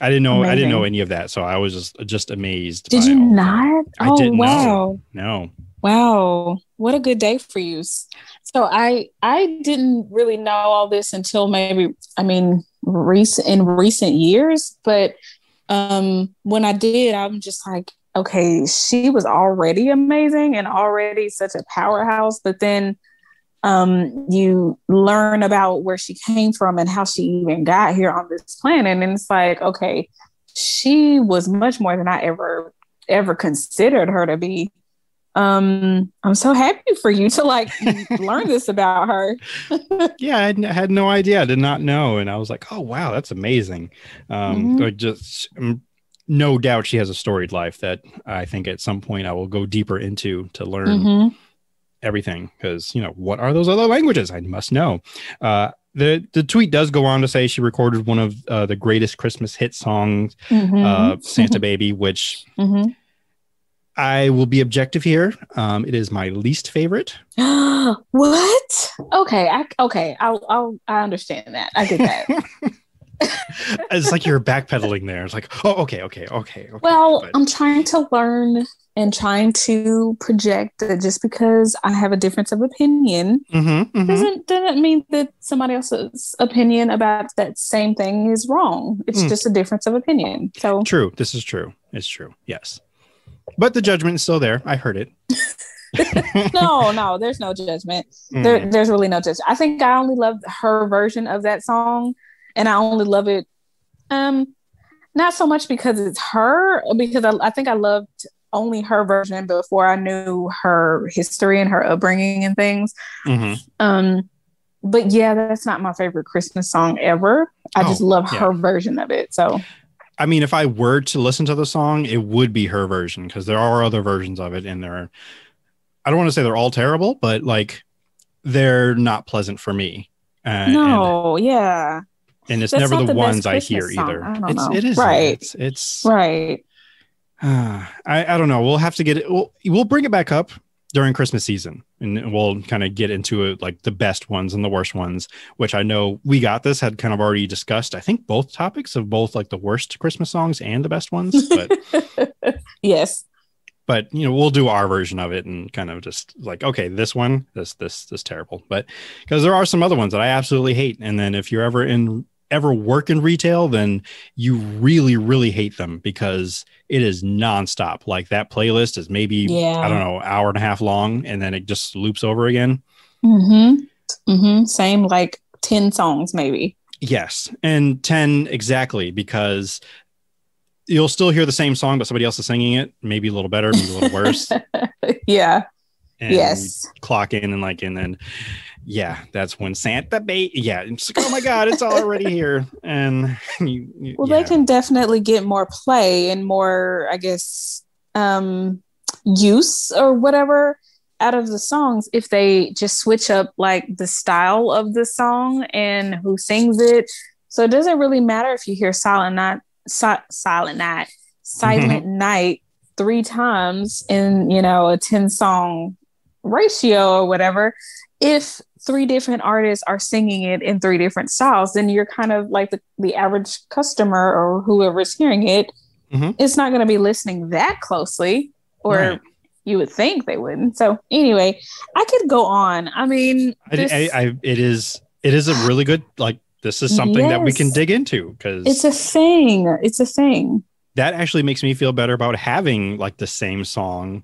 I didn't know. I didn't know any of that, so I was just just amazed. Did you that. not? I oh didn't know. wow. No. Wow, what a good day for you. So I I didn't really know all this until maybe I mean recent in recent years, but um when I did, I'm just like, okay, she was already amazing and already such a powerhouse, but then um you learn about where she came from and how she even got here on this planet and it's like, okay, she was much more than I ever ever considered her to be um i'm so happy for you to like learn this about her *laughs* Yeah, I had, I had no idea. I did not know, and I was like, "Oh wow, that's amazing." Um, Mhm. like just um, no doubt she has a storied life that I think at some point I will go deeper into to learn Mhm. Everything because you know what are those other languages? I must know. Uh the the tweet does go on to say she recorded one of uh, the greatest christmas hit songs Mhm. uh santa baby which Mhm. i will be objective here. Um it is my least favorite. *gasps* What? Okay i okay I'll, I'll i understand that. I get that. *laughs* It's like you're backpedaling there. It's like oh okay okay okay, okay. well But- i'm trying to learn and trying to project that just because i have a difference of opinion Mhm, mhm. doesn't doesn't mean that somebody else's opinion about that same thing is wrong. It's Mm. just a difference of opinion. So true. This is true. It's true. Yes. But the judgment is still there. I heard it. *laughs* No no there's no judgment. Mm. there, there's really no judgment. I think I only love her version of that song, and I only love it, um, not so much because it's her, because I, I think I loved only her version before I knew her history and her upbringing and things. Mhm. Um, but yeah, that's not my favorite Christmas song ever. I just Oh, love yeah. her version of it. So I mean, if I were to listen to the song, it would be her version because there are other versions of it, and they're I don't want to say they're all terrible, but like they're not pleasant for me. Uh, and- no, yeah, and, it's That's never the, the ones I hear song. either. I it's it is Right. It's, it's right. *sighs* I I don't know. We'll have to get it. We'll we'll bring it back up during Christmas season, and we'll kind of get into it like the best ones and the worst ones. Which I know we got this had kind of already discussed. I think both topics of both like the worst Christmas songs and the best ones, but. *laughs* yes. but you know we'll do our version of it and kind of just like okay this one this this this terrible but because there are some other ones that i absolutely hate and then if you're ever in ever work in retail then you really really hate them because it is nonstop like that playlist is maybe Yeah. i don't know hour and a half long and then it just loops over again Mm-hmm. Mm-hmm. Same like 10 songs, maybe. yes and 10 exactly because you'll still hear the same song but somebody else is singing it maybe a little better maybe a little worse *laughs* yeah. yes. clock in and like and then yeah that's when santa bait yeah it's like oh my god it's already here and *laughs* you, you- Well, yeah. they can definitely get more play and more, I guess, um, use or whatever out of the songs if they just switch up like the style of the song and who sings it. So it doesn't really matter if you hear Silent Night, si- Silent Night, Silent Night three times in you know a ten song ratio or whatever. If three different artists are singing it in three different styles, then you're kind of like the, the average customer or whoever's hearing it. Mhm. It's not going to be listening that closely, or Right. you would think they wouldn't. So anyway, I could go on. I mean, this- I, I it is it is a really good like this is something that we can dig into because it's a thing. It's a thing. that actually makes me feel better about having like the same song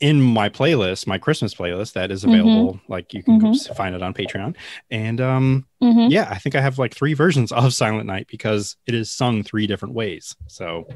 in my playlist my christmas playlist that is mm-hmm. available like you can go mm-hmm. find it on patreon. And um Mhm. yeah i think i have like three versions of silent night because it is sung three different ways. So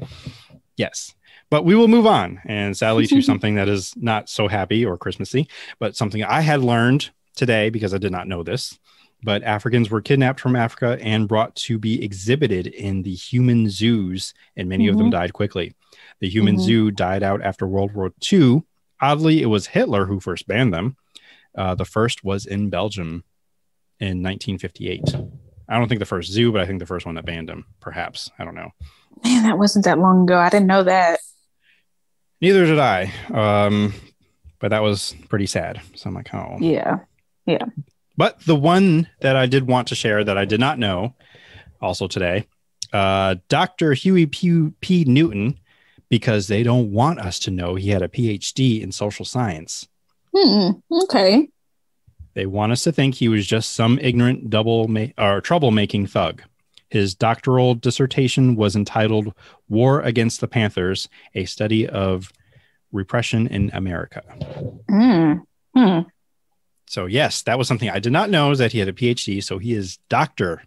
yes. But we will move on and sadly to mm-hmm. something that is not so happy or christmassy but something i had learned today because i did not know this but africans were kidnapped from africa and brought to be exhibited in the human zoos and many of them died quickly. The human zoo died out after world war ii oddly it was hitler who first banned them uh, the first was in belgium in 1958. I don't think the first zoo, but I think the first one that banned them, perhaps. I don't know. Man, that wasn't that long ago. I didn't know that. Neither did I. Um, but that was pretty sad. So I'm like, oh. Yeah. Yeah. But the one that I did want to share that I did not know also today, uh, Dr. Huey P. P. Newton, because they don't want us to know he had a PhD in social science. Hmm. Okay. They want us to think he was just some ignorant double ma- or troublemaking thug. His doctoral dissertation was entitled War Against the Panthers, a study of repression in America. Hmm. Hmm. So, yes, that was something I did not know is that he had a PhD. So, he is Dr.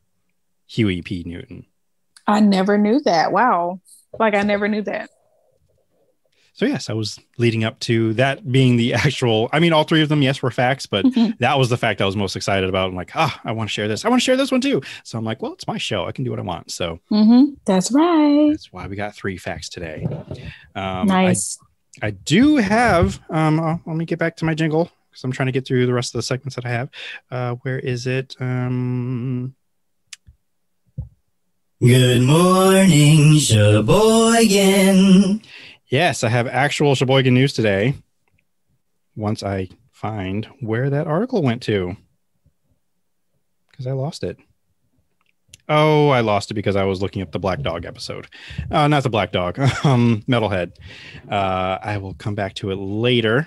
Huey P. Newton. I never knew that. Wow. Like I never knew that. So, yes, I was leading up to that being the actual. I mean, all three of them, yes, were facts, but Mhm. that was the fact I was most excited about. I'm like, ah, I want to share this. I want to share this one too. So, I'm like, well, it's my show. I can do what I want. So, Mm-hmm. That's right. that's why we got three facts today. Um, nice. I, I do have, um, uh, let me get back to my jingle because I'm trying to get through the rest of the segments that I have. Uh, where is it? Um, Good morning, Sheboygan. Yes, I have actual Sheboygan news today. Once I find where that article went to, because I lost it. Oh, I lost it because I was looking up the Black Dog episode. Uh, not the Black Dog, *laughs* um, Metalhead. Uh, I will come back to it later.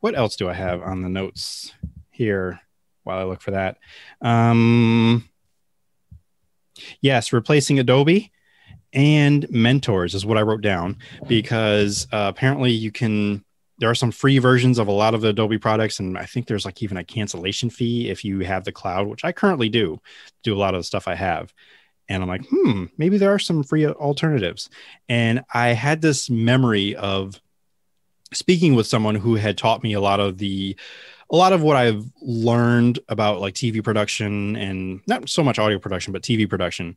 What else do I have on the notes here while I look for that? Um, yes, replacing Adobe and mentors is what I wrote down because uh, apparently you can there are some free versions of a lot of the Adobe products and I think there's like even a cancellation fee if you have the cloud which I currently do do a lot of the stuff I have. And I'm like hmm maybe there are some free alternatives. And I had this memory of speaking with someone who had taught me a lot of the a lot of what I've learned about like TV production and not so much audio production but TV production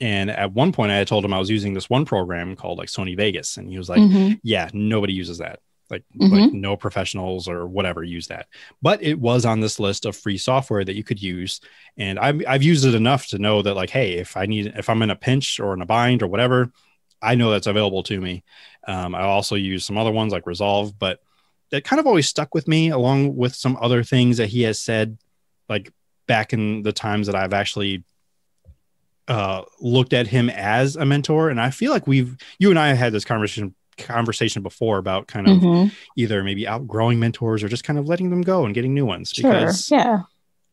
and at one point, I had told him I was using this one program called like Sony Vegas, and he was like, Mhm. "Yeah, nobody uses that. Like, Mhm. like no professionals or whatever use that." But it was on this list of free software that you could use, and I've I've used it enough to know that like, hey, if I need if I'm in a pinch or in a bind or whatever, I know that's available to me. Um, I also use some other ones like Resolve, but that kind of always stuck with me, along with some other things that he has said, like back in the times that I've actually uh, looked at him as a mentor. And I feel like we've, you and I had this conversation conversation before about kind of Mhm. either maybe outgrowing mentors or just kind of letting them go and getting new ones Sure. because, Yeah.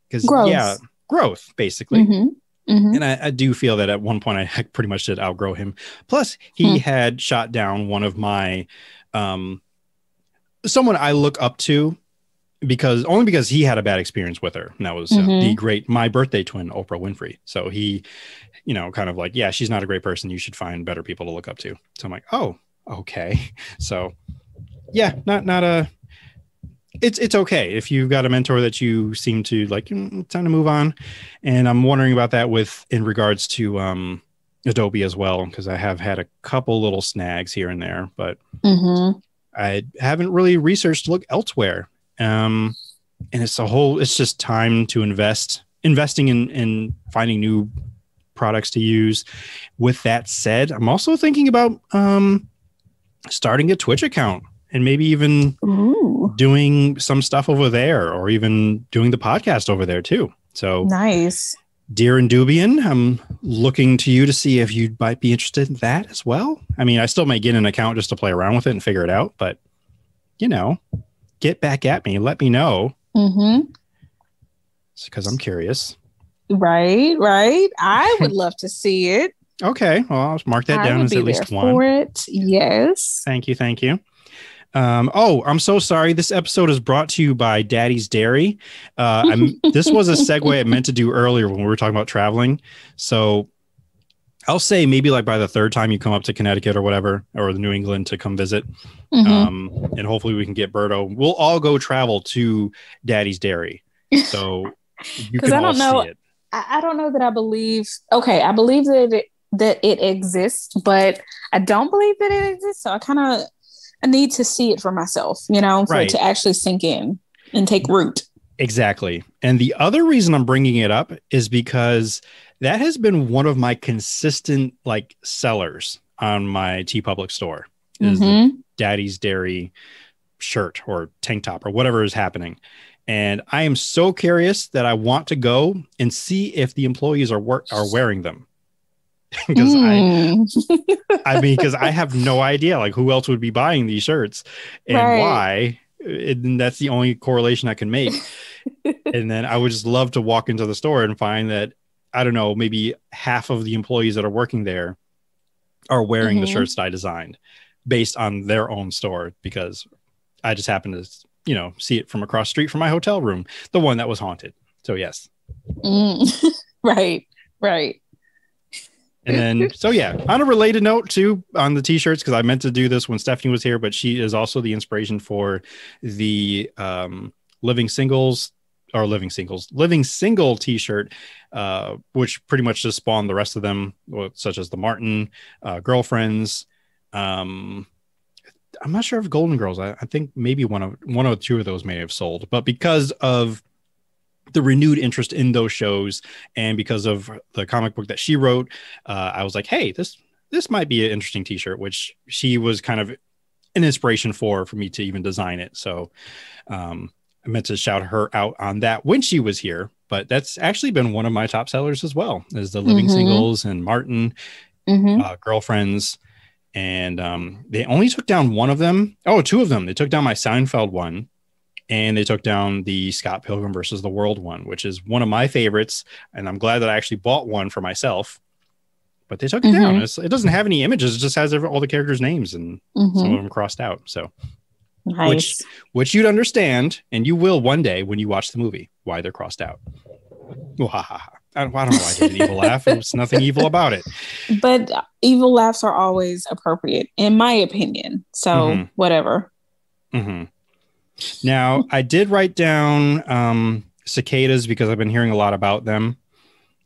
because Growth. yeah, growth basically. hmm hmm And I, I do feel that at one point I *laughs* pretty much did outgrow him. Plus, he Hmm. had shot down one of my, um, someone I look up to because only because he had a bad experience with her. And that was uh, Mhm. the great, my birthday twin, Oprah Winfrey. So he, you know, kind of like, yeah, she's not a great person. You should find better people to look up to. So I'm like, oh, okay. *laughs* So yeah, not, not a, it's it's okay if you've got a mentor that you seem to like "Mm, time to move on and i'm wondering about that with in regards to um adobe as well because i have had a couple little snags here and there but hmm i haven't really researched to look elsewhere um and it's a whole it's just time to invest investing in in finding new products to use with that said i'm also thinking about um starting a twitch account and maybe even Ooh, doing some stuff over there or even doing the podcast over there too. So, nice. Dear and Indoobian, I'm looking to you to see if you might be interested in that as well. I mean, I still may get an account just to play around with it and figure it out, but you know, get back at me. Let me know Mm-hmm. because I'm curious. Right, right. I *laughs* would love to see it. Okay, well, I'll mark that I down as at least one. for it. Yes. Thank you. Thank you. Um, oh, I'm so sorry. This episode is brought to you by Daddy's Dairy. Uh, I'm, this was a segue I meant to do earlier when we were talking about traveling. So I'll say maybe like by the third time you come up to Connecticut or whatever, or the New England to come visit, Mhm. um, and hopefully we can get Berto. We'll all go travel to Daddy's Dairy. So *laughs* you can I all don't know- see it. I, I don't know that I believe. Okay, I believe that it that it exists, but I don't believe that it exists. So I kind of I need to see it for myself. You know, for Right. it to actually sink in and take root. Exactly. And the other reason I'm bringing it up is because that has been one of my consistent like sellers on my TeePublic store is the Mhm. Daddy's Dairy shirt or tank top or whatever is happening. And I am so curious that I want to go and see if the employees are wor- are wearing them. *laughs* because I Mm. I mean, because I *laughs* have no idea like who else would be buying these shirts and Right. why. And that's the only correlation I can make. *laughs* and then I would just love to walk into the store and find that I don't know, maybe half of the employees that are working there are wearing the Mhm. shirts that I designed based on their own store because I just happened to, you know, see it from across the street from my hotel room, the one that was haunted. So yes. Mm. *laughs* right, right. And then, *laughs* so yeah, on a related note too, on the t-shirts, because I meant to do this when Stephanie was here, but she is also the inspiration for the um, living singles or living singles, living single t-shirt, uh, which pretty much just spawned the rest of them, such as the Martin, uh, girlfriends. Um, I'm not sure if Golden Girls. I, I think maybe one of one or two of those may have sold, but because of the renewed interest in those shows and because of the comic book that she wrote uh, i was like hey this this might be an interesting t-shirt which she was kind of an inspiration for for me to even design it so um, i meant to shout her out on that when she was here but that's actually been one of my top sellers as well is the living Mhm. singles and martin hmm uh, girlfriends and um, they only took down one of them. Oh, two of them. They took down my Seinfeld one, and they took down the Scott Pilgrim versus the World one, which is one of my favorites. And I'm glad that I actually bought one for myself. But they took it down. It's, it doesn't have any images; it just has every, all the characters' names and some hmm of them crossed out. So, Nice. which you'd understand, and you will one day when you watch the movie, why they're crossed out. Well, ha, ha, ha. I, don't, I don't know why I did an evil laugh. There's nothing evil about it. *laughs* But evil laughs are always appropriate, in my opinion. So Mhm. whatever. hmm Now, I did write down um, cicadas because I've been hearing a lot about them.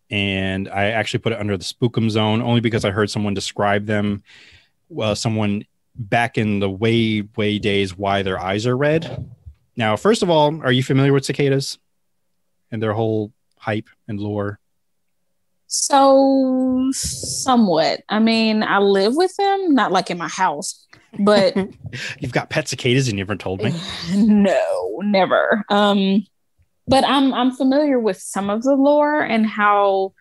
And I actually put it under the spookum zone only because I heard someone describe them. Well, someone back in the way, way days why their eyes are red. Now, first of all, are you familiar with cicadas and their whole hype and lore? So somewhat. I mean, I live with them, not like in my house, but *laughs* You've got pet cicadas and you never told me. *laughs* no, never. Um, but I'm I'm familiar with some of the lore and how.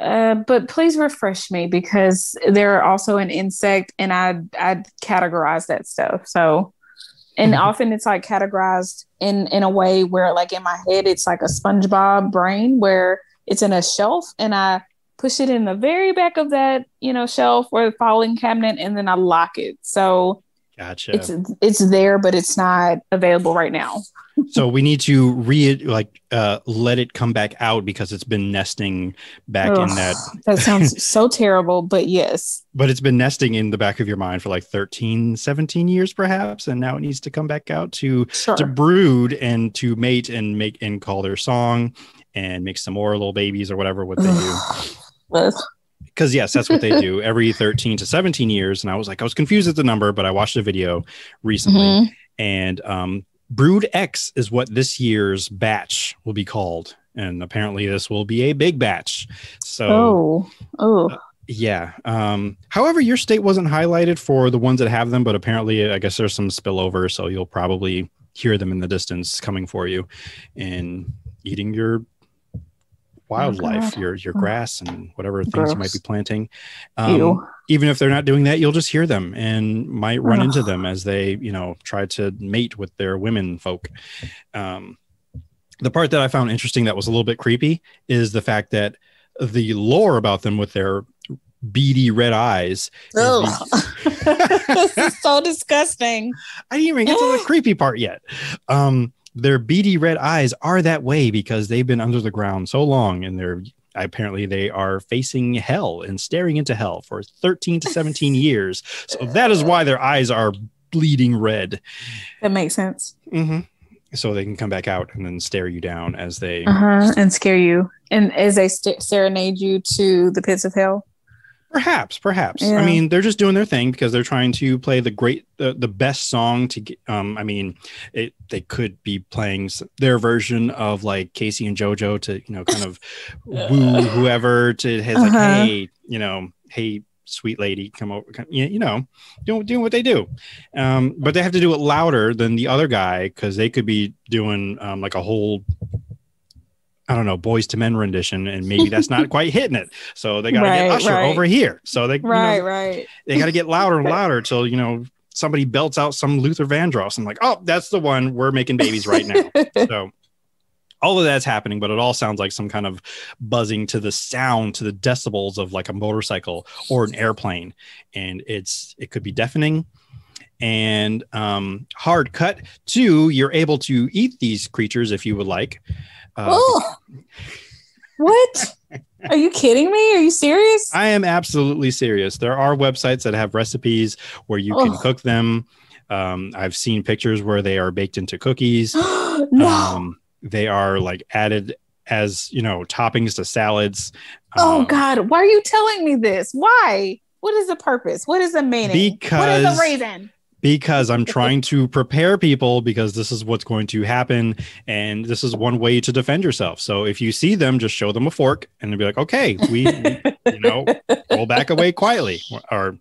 Uh, but please refresh me because they're also an insect, and I I categorize that stuff. So, and Mhm. often it's like categorized in in a way where, like in my head, it's like a SpongeBob brain where it's in a shelf, and I push it in the very back of that you know shelf or the filing cabinet, and then I lock it. So Gotcha. it's it's there, but it's not available right now. So we need to re like uh let it come back out because it's been nesting back in that that sounds *laughs* so terrible, but yes. but it's been nesting in the back of your mind for like 13 17 years perhaps and now it needs to come back out to Sure. to brood and to mate and make and call their song and make some more little babies or whatever what they do *sighs* because yes that's what they do *laughs* every 13 to 17 years and i was like i was confused at the number but i watched a video recently Mhm. and um, Brood X is what this year's batch will be called, and apparently this will be a big batch. So Oh, oh, yeah. Um, however, your state wasn't highlighted for the ones that have them, but apparently, I guess there's some spillover, so you'll probably hear them in the distance coming for you and eating your wildlife, God. your your Oh. grass and whatever things you might be planting. Um, ew. Even if they're not doing that, you'll just hear them and might run into them *sighs* as they, you know, try to mate with their women folk. Um, the part that I found interesting that was a little bit creepy is the fact that the lore about them with their beady red eyes. Oh, *laughs* this is so disgusting. *laughs* I didn't even get to the *gasps* creepy part yet. Um, their beady red eyes are that way because they've been under the ground so long and they're apparently they are facing hell and staring into hell for 13 to 17 *laughs* years. So that is why their eyes are bleeding red. That makes sense. hmm So they can come back out and then stare you down as they. Uh huh. And scare you, and as they st- serenade you to the pits of hell. Perhaps, perhaps. Yeah. I mean, they're just doing their thing because they're trying to play the great, the, the best song to get. Um, I mean, it, they could be playing their version of like K-Ci and JoJo to, you know, kind of *laughs* woo whoever to his like, Uh-huh. hey, you know, hey, sweet lady, come over, come, you, you know, doing doing what they do. Um, but they have to do it louder than the other guy because they could be doing um, like a whole. I don't know, Boyz II Men rendition, and maybe that's not *laughs* quite hitting it. So they got to Right, get Usher right. over here. So they, you know, Right, right. they got to get louder and *laughs* louder till you know somebody belts out some Luther Vandross. I'm like, oh, that's the one. We're making babies right now. *laughs* so all of that's happening, but it all sounds like some kind of buzzing to the sound, to the decibels of like a motorcycle or an airplane, and it's it could be deafening. And um, hard cut to you're able to eat these creatures if you would like. Uh, oh, what? *laughs* Are you kidding me? Are you serious? I am absolutely serious. There are websites that have recipes where you can cook them. Um, I've seen pictures where they are baked into cookies. *gasps* no. Um, they are like added as you know toppings to salads. oh Um, God, why are you telling me this? Why? What is the purpose? What is the meaning? what is Because- the reason? Because I'm *laughs* trying to prepare people because this is what's going to happen and this is one way to defend yourself. So if you see them, just show them a fork and they'll be like, okay, we, we you know, we'll back away quietly or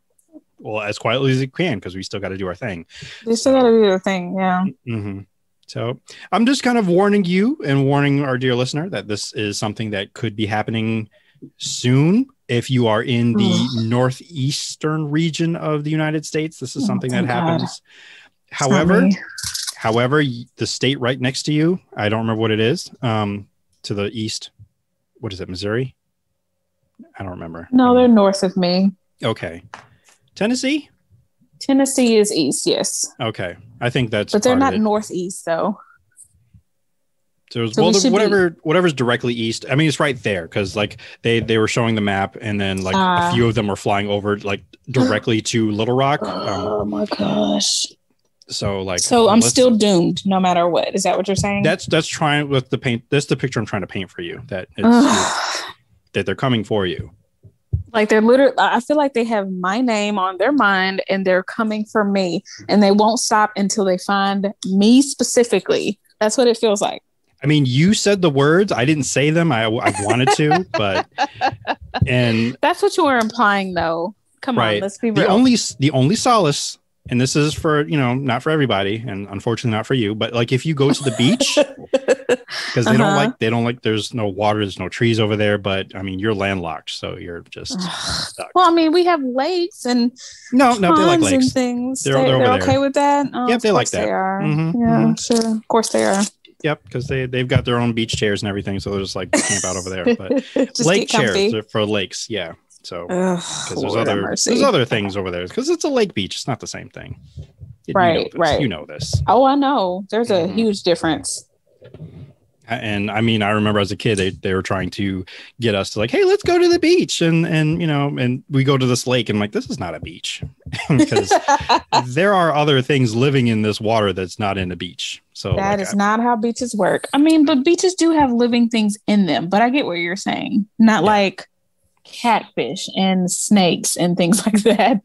well as quietly as you can because we still got to do our thing. They still gotta do their thing. Yeah. hmm So I'm just kind of warning you and warning our dear listener that this is something that could be happening soon. If you are in the northeastern region of the United States, this is Oh, something that thank God. happens. However, however, the state right next to you, I don't remember what it is, um, to the east. What is it, Missouri? I don't remember. no, they're north of me. okay. Tennessee? Tennessee is east, yes, Okay. I think that's but they're not northeast though. So, So well, the- should be- whatever whatever's directly east. I mean, it's right there because like they they were showing the map, and then like Ah. a few of them were flying over like directly to Little Rock. *gasps* Um, Oh my gosh! so like, So I'm still doomed, no matter what. Is that what you're saying? That's that's trying with the paint. That's the picture I'm trying to paint for you. That it's that they're coming for you. like they're literally. I feel like they have my name on their mind, and they're coming for me, and they won't stop until they find me specifically. That's what it feels like. I mean, you said the words. I didn't say them. I I wanted to, but *laughs* and That's what you were implying, though. Come Right. on, let's be the real. only the only solace and this is for you know not for everybody and unfortunately not for you but like if you go to the beach *laughs* because they don't Uh-huh. like they don't like there's no water there's no trees over there but i mean you're landlocked so you're just stuck well, I mean, we have lakes and no no they like ponds and lakes things. They're- They're, they're they're, okay there. with that. Oh, Yep, of they like that. They are. Mhm, Yeah, mhm. sure. Of course they are. Yep because they they've got their own beach chairs and everything so they'll just like camp out over there but *laughs* lake chairs are for lakes yeah so because there's Lord other there's other things over there because it's a lake beach it's not the same thing You know Right, right. you know this Oh, I know. There's a Mhm. huge difference. And I mean, I remember as a kid, they, they were trying to get us to like, hey, let's go to the beach, and and you know, and we go to this lake, and I'm like, this is not a beach, *laughs* because there are other things living in this water that's not in the beach. So That like, is not how beaches work. I mean, but beaches do have living things in them. But I get what you're saying. Not Yeah. like catfish and snakes and things *laughs* like that.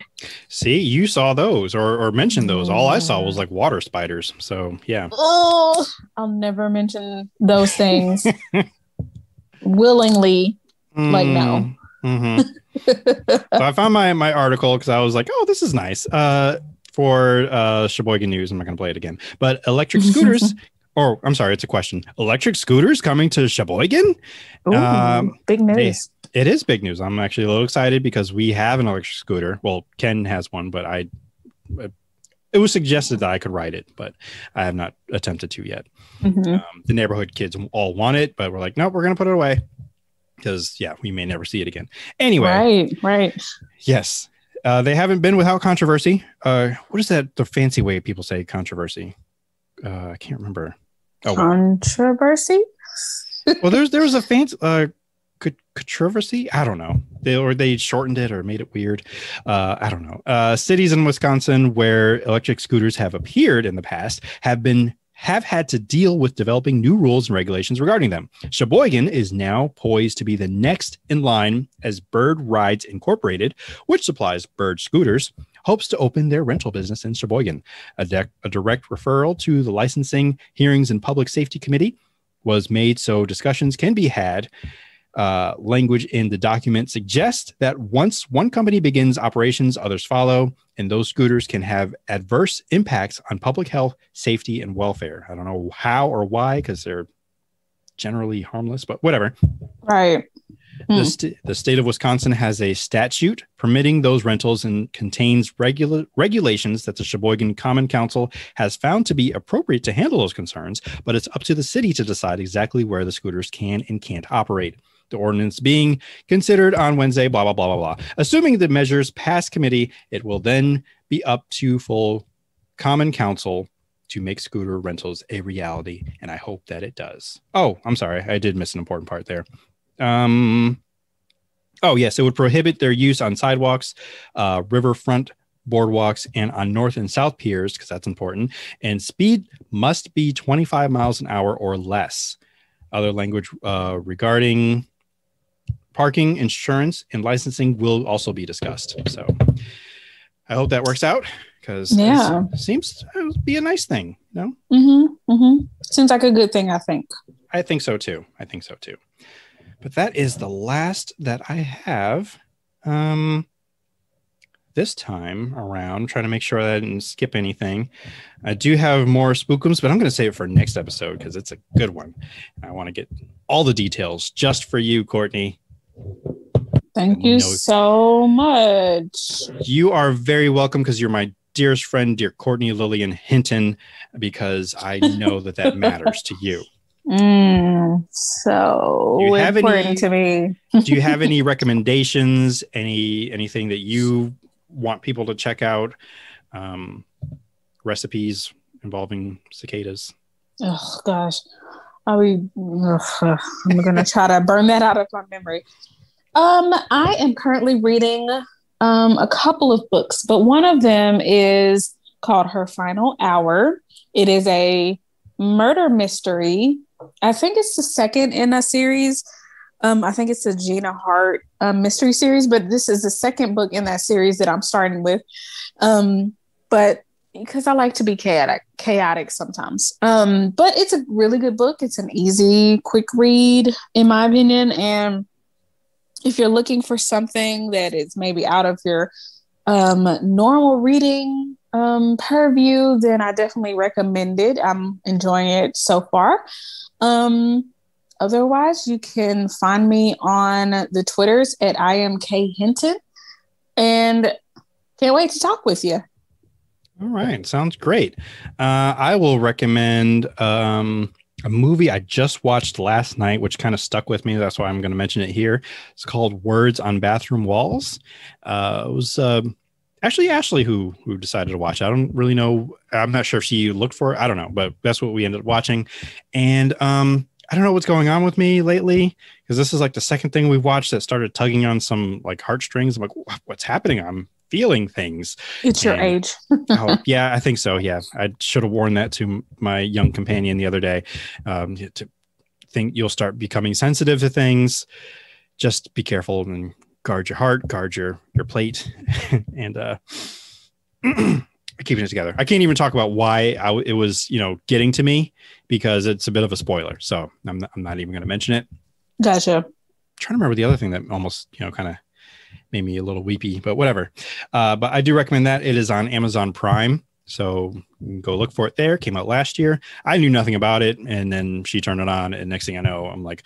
see, you saw those or or mentioned those. All I saw Mm. was like water spiders. So yeah, Oh, I'll never mention those things *laughs* willingly. Like, no. Mhm. so I found my my article because I was like, oh, this is nice. Uh, for uh, Sheboygan News, I'm not going to play it again. But electric *laughs* scooters, or I'm sorry, it's a question. Electric scooters coming to Sheboygan? Ooh, Um, big news. It is big news. I'm actually a little excited because we have an electric scooter. Well, Ken has one, but I. It was suggested that I could ride it, but I have not attempted to yet. Mhm. Um, the neighborhood kids all want it, but we're like, nope, we're going to put it away because, yeah, we may never see it again. Anyway, Right, right. Yes. Uh, they haven't been without controversy. Uh, what is that? The fancy way people say controversy. Uh, I can't remember. Oh, Controversy? well there's there was a fancy uh, controversy. I don't know. They or they shortened it or made it weird. Uh, I don't know. Uh, cities in Wisconsin where electric scooters have appeared in the past have been have had to deal with developing new rules and regulations regarding them. Sheboygan is now poised to be the next in line as Bird Rides Incorporated, which supplies Bird scooters, hopes to open their rental business in Sheboygan. A, a direct referral to the Licensing, Hearings, and Public Safety Committee was made so discussions can be had. Uh, language in the document suggests that once one company begins operations, others follow, and those scooters can have adverse impacts on public health, safety, and welfare. I don't know how or why, because they're generally harmless, but whatever. Right. The, Hmm. st- the state of Wisconsin has a statute permitting those rentals and contains regula- regulations that the Sheboygan Common Council has found to be appropriate to handle those concerns, but it's up to the city to decide exactly where the scooters can and can't operate. The ordinance being considered on Wednesday, blah, blah, blah, blah, blah. Assuming the measures pass committee, it will then be up to full Common Council to make scooter rentals a reality. And I hope that it does. Oh, I'm sorry. I did miss an important part there. Um, oh, yes, it would prohibit their use on sidewalks, uh, riverfront boardwalks, and on north and south piers, because that's important. And speed must be 25 miles an hour or less. Other language uh, regarding parking, insurance, and licensing will also be discussed. So I hope that works out because Yeah. it seems to be a nice thing. No, Mm-hmm. Mm-hmm. Seems like a good thing, I think. I think so too. I think so too. But that is the last that I have. Um, this time around, trying to make sure that I didn't skip anything. I do have more spookums, but I'm going to save it for next episode because it's a good one. I want to get all the details just for you, Kortney. Thank you so much. You are very welcome because you're my dearest friend, dear Kortney Lillian Hinton, because I know that that matters to you. *laughs* Mm, so you have important any- to me. *laughs* do you have any recommendations any anything that you want people to check out um, recipes involving cicadas Oh gosh, are we? ugh, I'm gonna try to burn that out of my memory. Um, I am currently reading um a couple of books, but one of them is called Her Final Hour. It is a murder mystery. I think it's the second in a series. Um, I think it's the Gina Hart um, mystery series, but this is the second book in that series that I'm starting with. Um, but because I like to be chaotic, chaotic sometimes. Um, but it's a really good book. It's an easy, quick read, in my opinion. And if you're looking for something that is maybe out of your um, normal reading um, purview, then I definitely recommend it. I'm enjoying it so far. Um, otherwise, you can find me on the Twitters at I am K Hinton, and can't wait to talk with you. All right sounds great. Uh, i will recommend um, a movie i just watched last night which kind of stuck with me that's why i'm going to mention it here. It's called words on bathroom walls. Uh, it was um actually ashley who who decided to watch i don't really know i'm not sure if she looked for it i don't know but that's what we ended up watching. And um i don't know what's going on with me lately because this is like the second thing we've watched that started tugging on some like heartstrings. I'm like what's happening? I'm feeling things. It's your age. *laughs* oh yeah i think so yeah. I should have worn that to my young companion the other day um to think you'll start becoming sensitive to things. Just be careful and guard your heart guard your your plate *laughs* and uh *clears throat* keeping it together. I can't even talk about why I, it was you know getting to me because it's a bit of a spoiler so i'm not, I'm not even going to mention it. Gotcha. trying to remember the other thing that almost you know kind of made me a little weepy but whatever. Uh, but i do recommend that. It is on amazon prime so go look for it there. Came out last year. I knew nothing about it and then she turned it on and next thing i know i'm like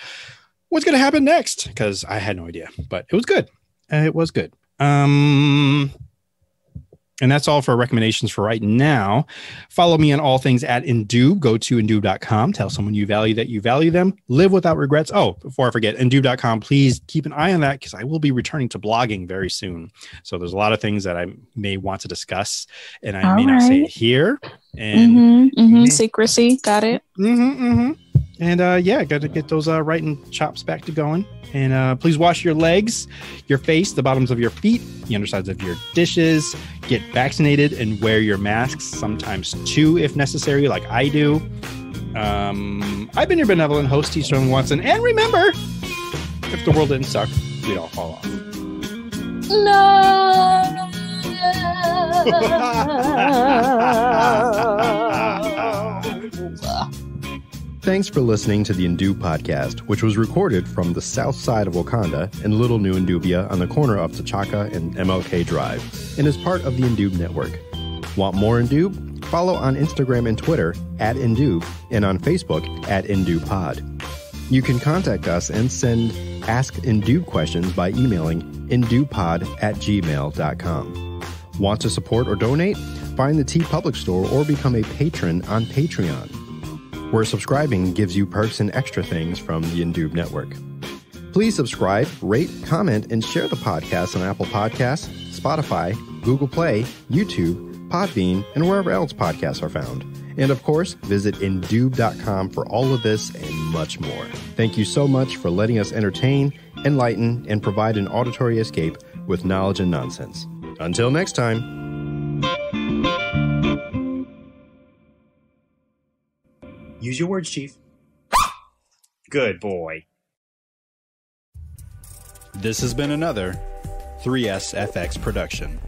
what's going to happen next? Because i had no idea but it was good. It was good. Um and that's all for recommendations for right now. Follow me on all things at Indoob. Go to Indoob.com. Tell someone you value that you value them. Live without regrets. Oh, before I forget, Indoob.com, please keep an eye on that because I will be returning to blogging very soon. So there's a lot of things that I may want to discuss and I All may not say it here. And Mm-hmm, mm-hmm. Mhm. Secrecy. Got it. Mhm, mhm. And uh, yeah, got to get those uh, writing chops back to going. And uh, please wash your legs, your face, the bottoms of your feet, the undersides of your dishes. Get vaccinated and wear your masks, sometimes two if necessary, like I do. Um, I've been your benevolent host, T. Sterling Watson. And remember, if the world didn't suck, we'd all fall off. *laughs* Thanks for listening to the Indoob podcast, which was recorded from the south side of Wakanda in Little New Indoobia on the corner of T'Chaka and MLK Drive, and is part of the Indoob network. Want more Indoob? Follow on Instagram and Twitter at Indoob and on Facebook at IndoobPod. You can contact us and send Ask Indoob questions by emailing indoobpod at gmail.com. Want to support or donate? Find the TeePublic Store or become a patron on Patreon where subscribing gives you perks and extra things from the Indoob Network. Please subscribe, rate, comment, and share the podcast on Apple Podcasts, Spotify, Google Play, YouTube, Podbean, and wherever else podcasts are found. And of course, visit Indoob.com for all of this and much more. Thank you so much for letting us entertain, enlighten, and provide an auditory escape with knowledge and nonsense. Until next time. Use your words, Chief. Good boy. This has been another 3SFX production.